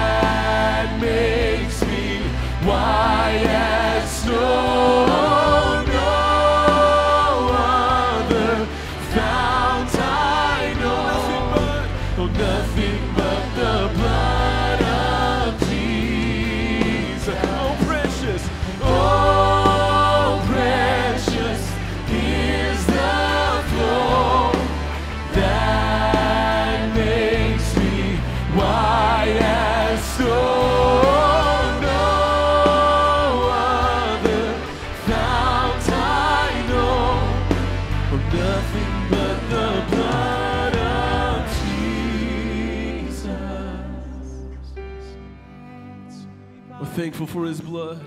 For his blood.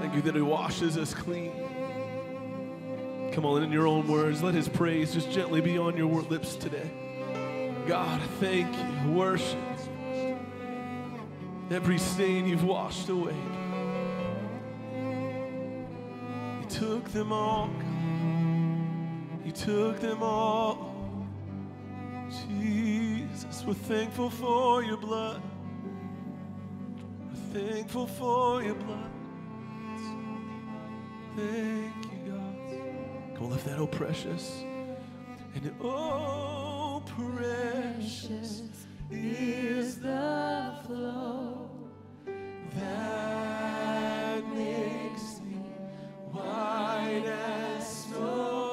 Thank you that he washes us clean. Come on, in your own words, let his praise just gently be on your lips today. God, thank you. Worship. Every stain you've washed away. You took them all. You took them all. Jesus, we're thankful for your blood. Thankful for your blood. Thank you, God. Come on, lift that, oh precious. And oh, precious is the flow that makes me white as snow.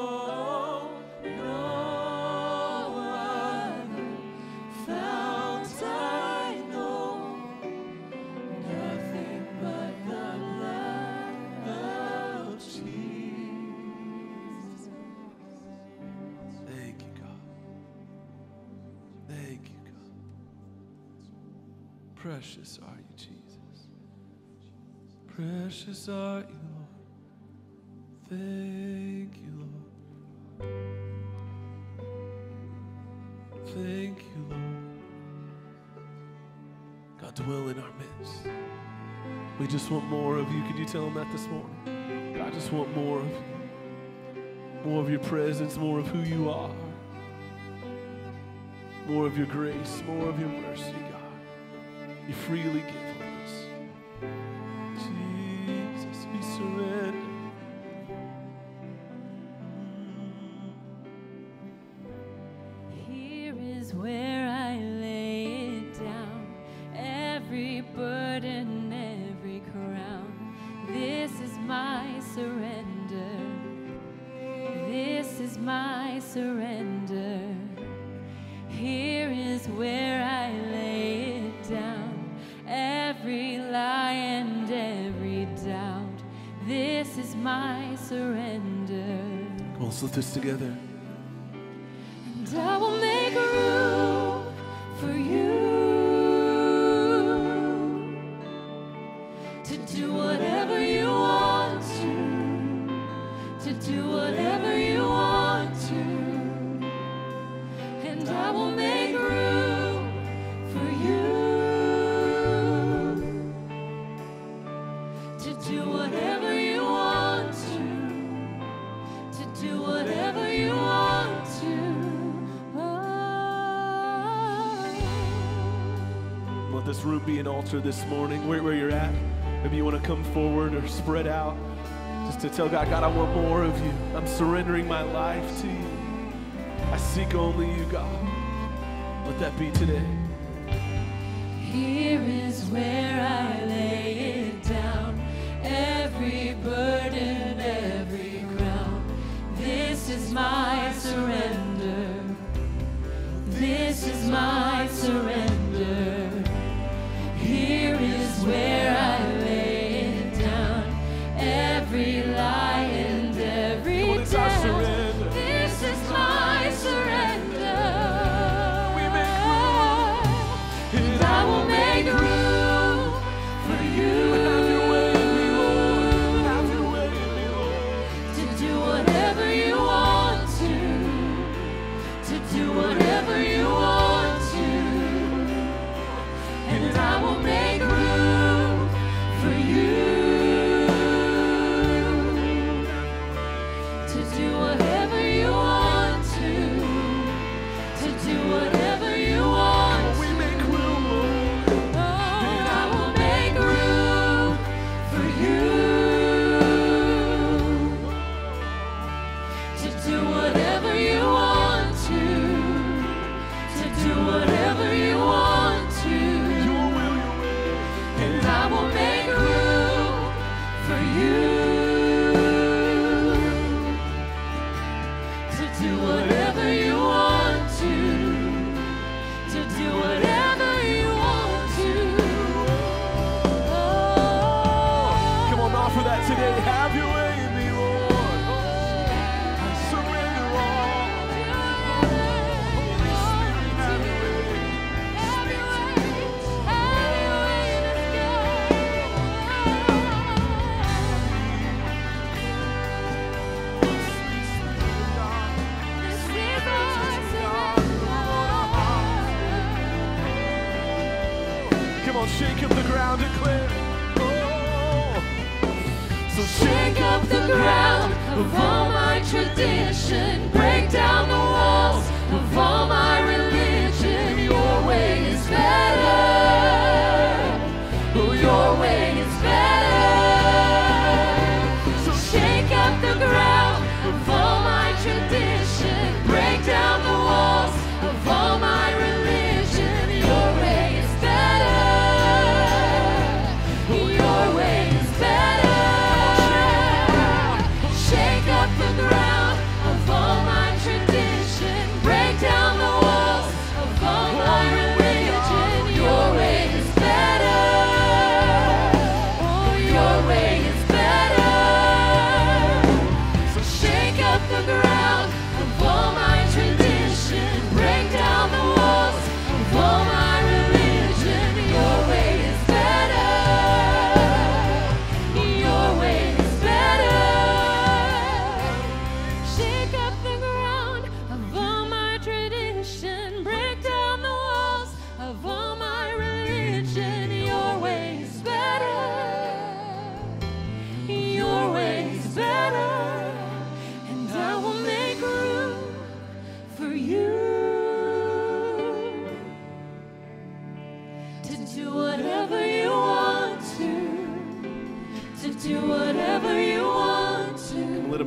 Precious are you, Jesus. Precious are you, Lord. Thank you, Lord. Thank you, Lord. God, dwell in our midst. We just want more of you. Could you tell them that this morning? God, I just want more of you. More of your presence, more of who you are. More of your grace, more of your mercy, God. You freely give room be an altar this morning, where, where you're at. Maybe you want to come forward or spread out just to tell God, God, I want more of you. I'm surrendering my life to you. I seek only you, God. Let that be today. Here is where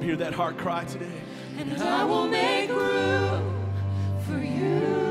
hear that heart cry today. And I will make room for you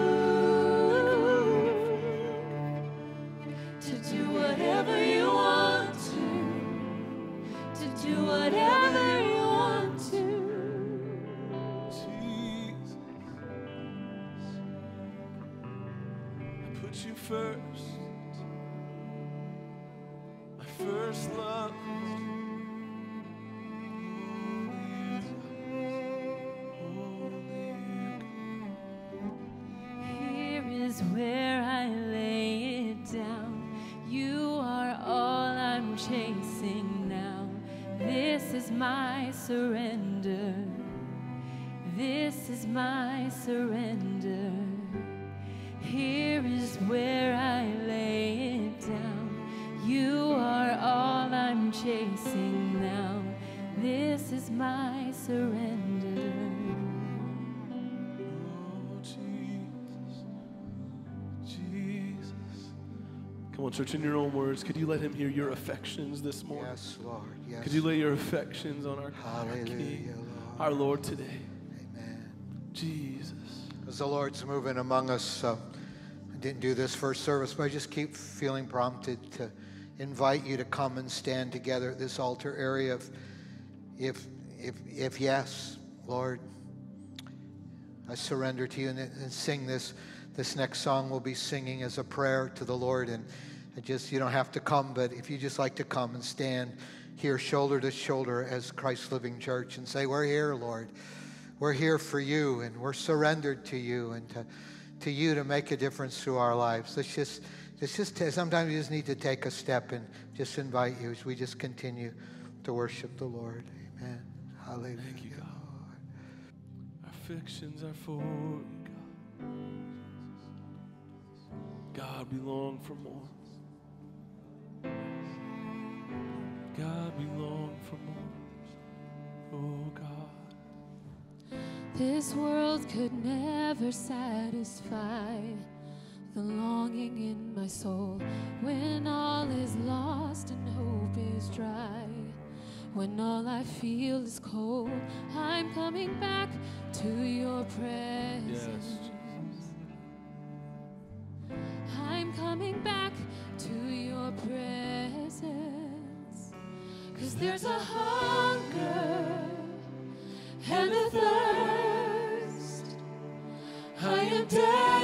church, in your own words, could you let him hear your affections this morning? Yes, Lord. Yes. Could you lay your affections on our, our Hallelujah, King, Lord. our Lord today? Amen. Jesus. As the Lord's moving among us, uh, I didn't do this first service, but I just keep feeling prompted to invite you to come and stand together at this altar area. If, if, if, if yes, Lord, I surrender to you and, and sing this. This next song we'll be singing as a prayer to the Lord. And it just, you don't have to come, but if you just like to come and stand here shoulder to shoulder as Christ Living Church and say, We're here, Lord. We're here for you and we're surrendered to you and to, to you to make a difference through our lives. Let's just, let's just, sometimes you just need to take a step and just invite you as we just continue to worship the Lord. Amen. Hallelujah. Thank you, God. Our affections are for God. God, we long for more. God, we long for more. Oh, God. This world could never satisfy the longing in my soul when all is lost and hope is dry. When all I feel is cold, I'm coming back to your presence. there's a hunger and a thirst. I am dead.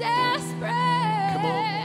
desperate. Come on.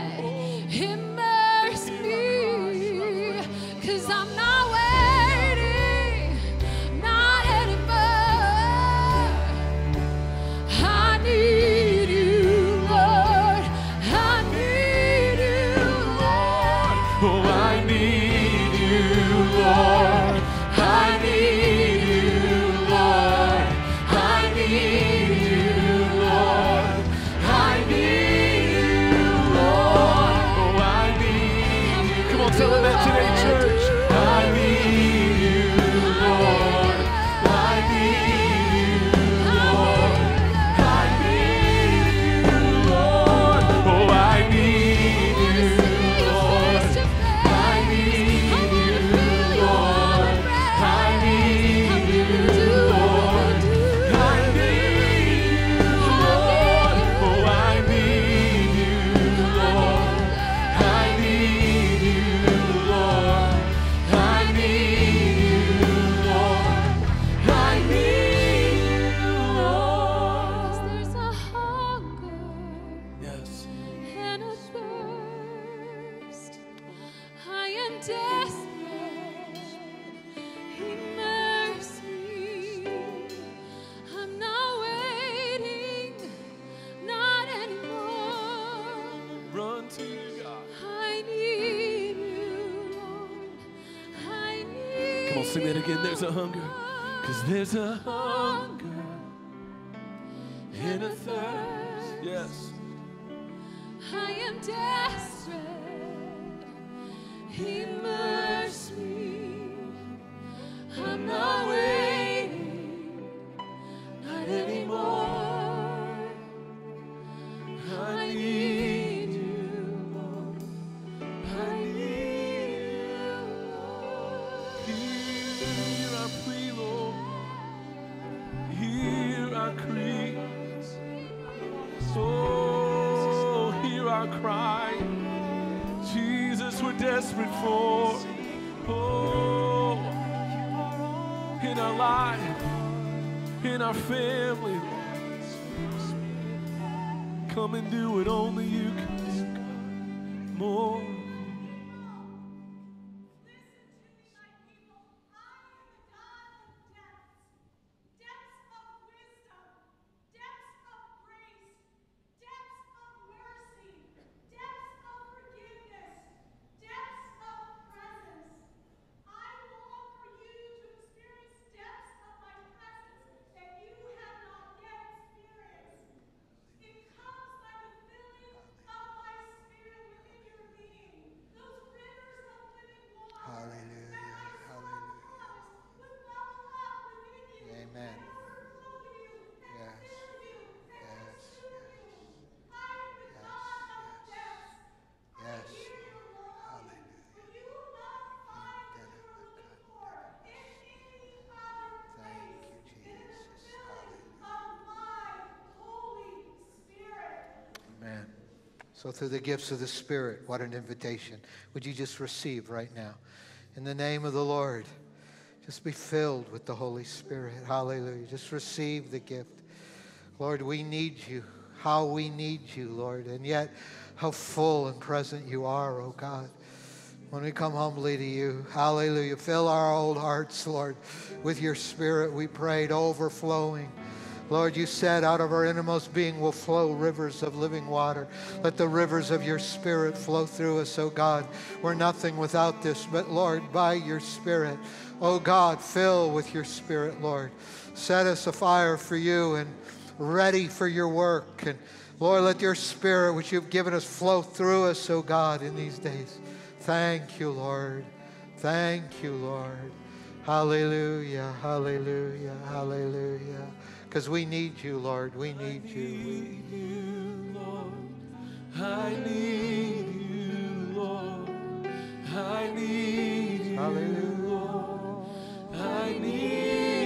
So, through the gifts of the Spirit, what an invitation. Would you just receive right now? In the name of the Lord, just be filled with the Holy Spirit. Hallelujah. Just receive the gift. Lord, we need you. How we need you, Lord. And yet, how full and present you are, oh God. When we come humbly to you, hallelujah. Fill our old hearts, Lord, with your spirit, we prayed, overflowing. Lord, you said out of our innermost being will flow rivers of living water. Let the rivers of your spirit flow through us, oh God. We're nothing without this, but Lord, by your spirit, oh God, fill with your spirit, Lord. Set us afire for you and ready for your work. And Lord, let your spirit, which you've given us, flow through us, oh God, in these days. Thank you, Lord. Thank you, Lord. Hallelujah, hallelujah, hallelujah. Because we need you, Lord. We need you. need you, Lord. I need you, Lord. I need you, Hallelujah. Lord. I need you, Lord.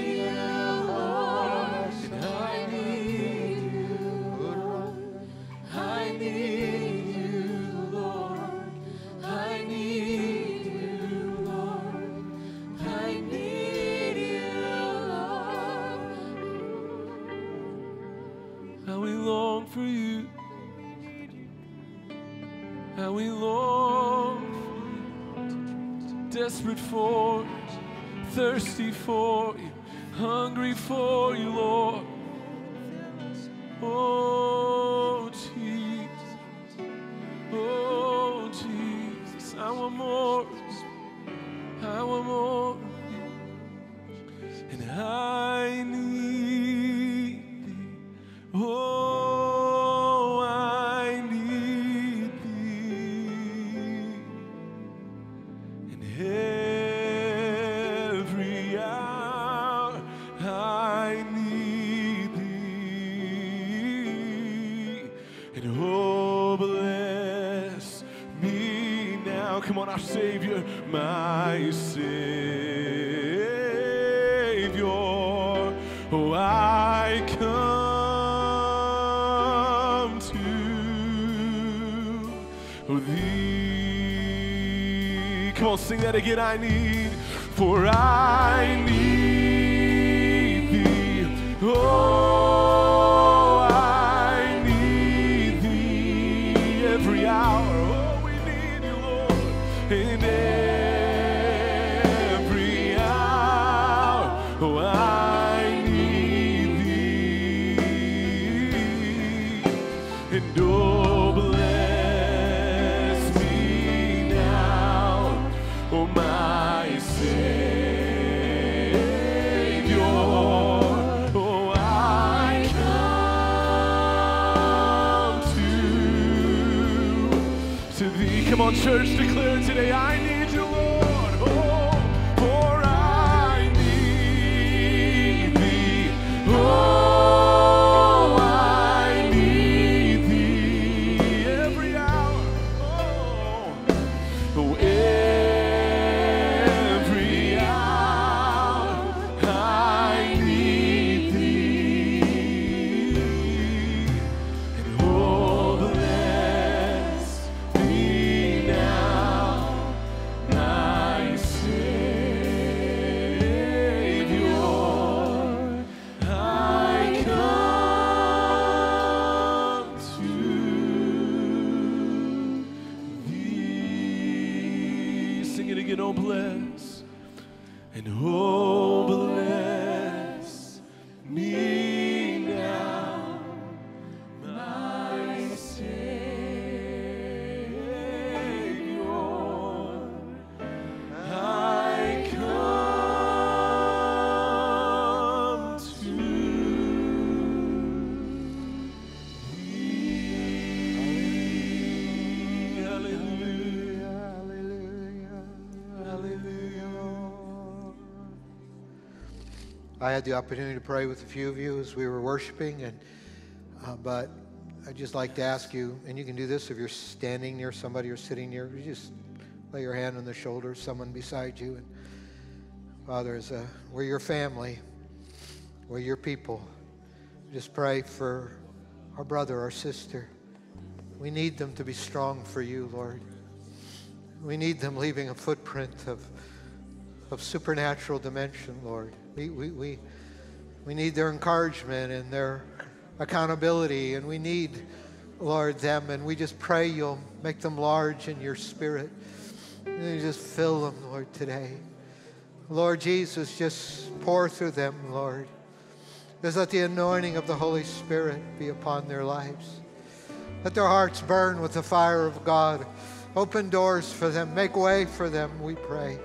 How we long. Desperate for you. Thirsty for you. Hungry for you, Lord. Sing that again. I need, for I need thee. Oh, church, I had the opportunity to pray with a few of you as we were worshiping, and uh, but I'd just like to ask you, and you can do this if you're standing near somebody or sitting near, you just lay your hand on the shoulder of someone beside you, and Father, as a, we're your family, we're your people. Just pray for our brother, our sister. We need them to be strong for you, Lord. We need them leaving a footprint of, of supernatural dimension, Lord. We, we, we, we need their encouragement and their accountability, and we need, Lord, them. And we just pray you'll make them large in your spirit. And just fill them, Lord, today. Lord Jesus, just pour through them, Lord. Just let the anointing of the Holy Spirit be upon their lives. Let their hearts burn with the fire of God. Open doors for them. Make way for them, we pray.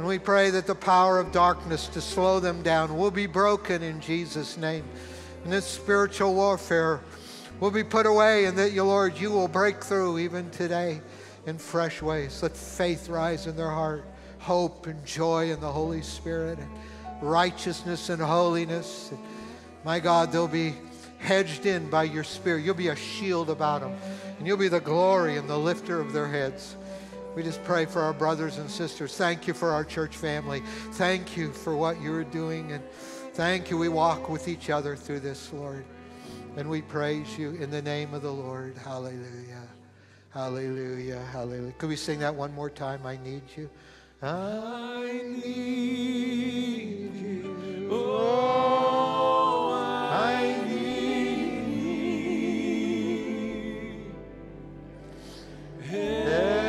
And we pray that the power of darkness to slow them down will be broken in Jesus' name. And this spiritual warfare will be put away, and that you, Lord, you will break through even today in fresh ways. Let faith rise in their heart, hope and joy in the Holy Spirit, and righteousness and holiness. And my God, they'll be hedged in by your Spirit. You'll be a shield about them, and you'll be the glory and the lifter of their heads. We just pray for our brothers and sisters. Thank you for our church family. Thank you for what you're doing. And thank you. We walk with each other through this, Lord. And we praise you in the name of the Lord. Hallelujah. Hallelujah. Hallelujah. Could we sing that one more time? I need you. I need you. Oh, I need Every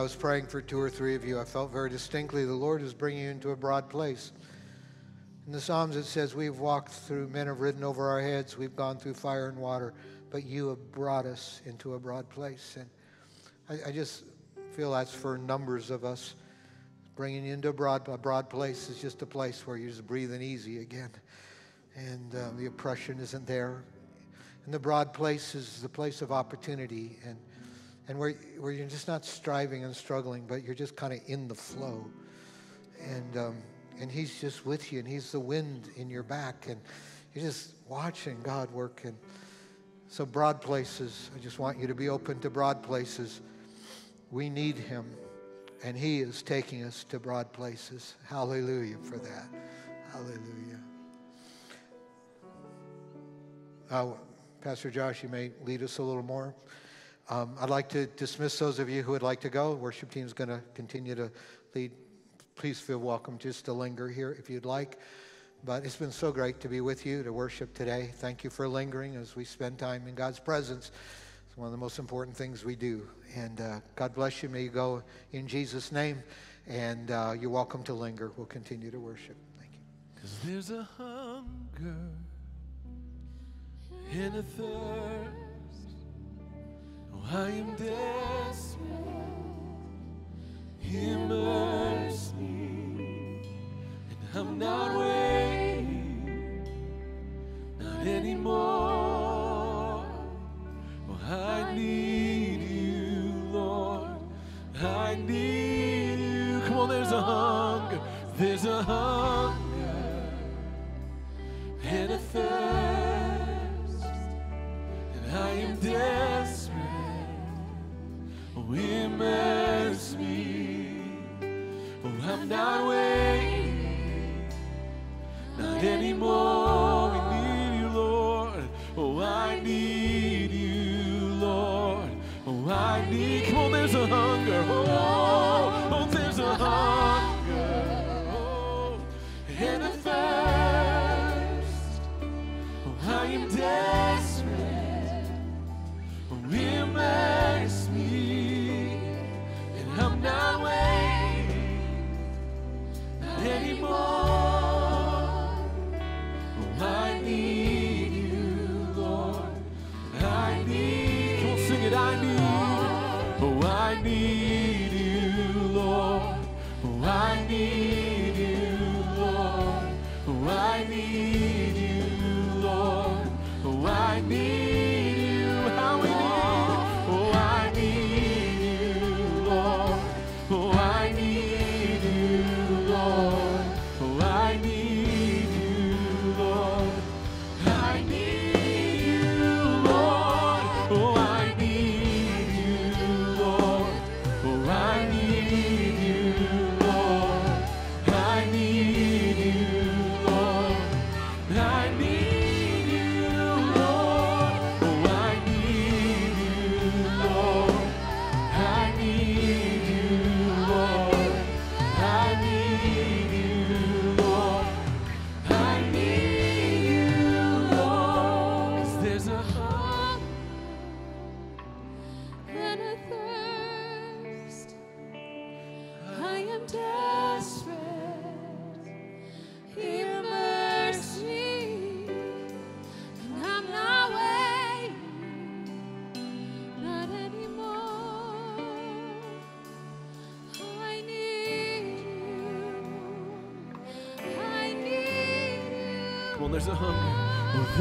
I was praying for two or three of you, I felt very distinctly the Lord is bringing you into a broad place. In the Psalms, it says, We've walked through, men have ridden over our heads, we've gone through fire and water, but you have brought us into a broad place. And I, I just feel that's for numbers of us. Bringing you into a broad, a broad place is just a place where you're just breathing easy again. And uh, the oppression isn't there. And the broad place is the place of opportunity and, and where, where you're just not striving and struggling, but you're just kind of in the flow. And, um, and He's just with you, and He's the wind in your back, and you're just watching God work. And so, broad places, I just want you to be open to broad places. We need Him, and He is taking us to broad places. Hallelujah for that. Hallelujah. Uh, Pastor Josh, you may lead us a little more. Um, I'd like to dismiss those of you who would like to go. Worship team is going to continue to lead. Please feel welcome just to linger here if you'd like. But it's been so great to be with you to worship today. Thank you for lingering as we spend time in God's presence. It's one of the most important things we do. And uh, God bless you. May you go in Jesus' name. And uh, you're welcome to linger. We'll continue to worship. Thank you. Cause there's a hunger and a thirst. I am desperate. Immerse me, and I'm not waiting, not anymore. Oh, I need you, Lord. I need you. Come on, there's a hunger. There's a hunger and a thirst, and I am desperate immerse me. Oh, I'm not waiting, not anymore.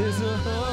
is a hug.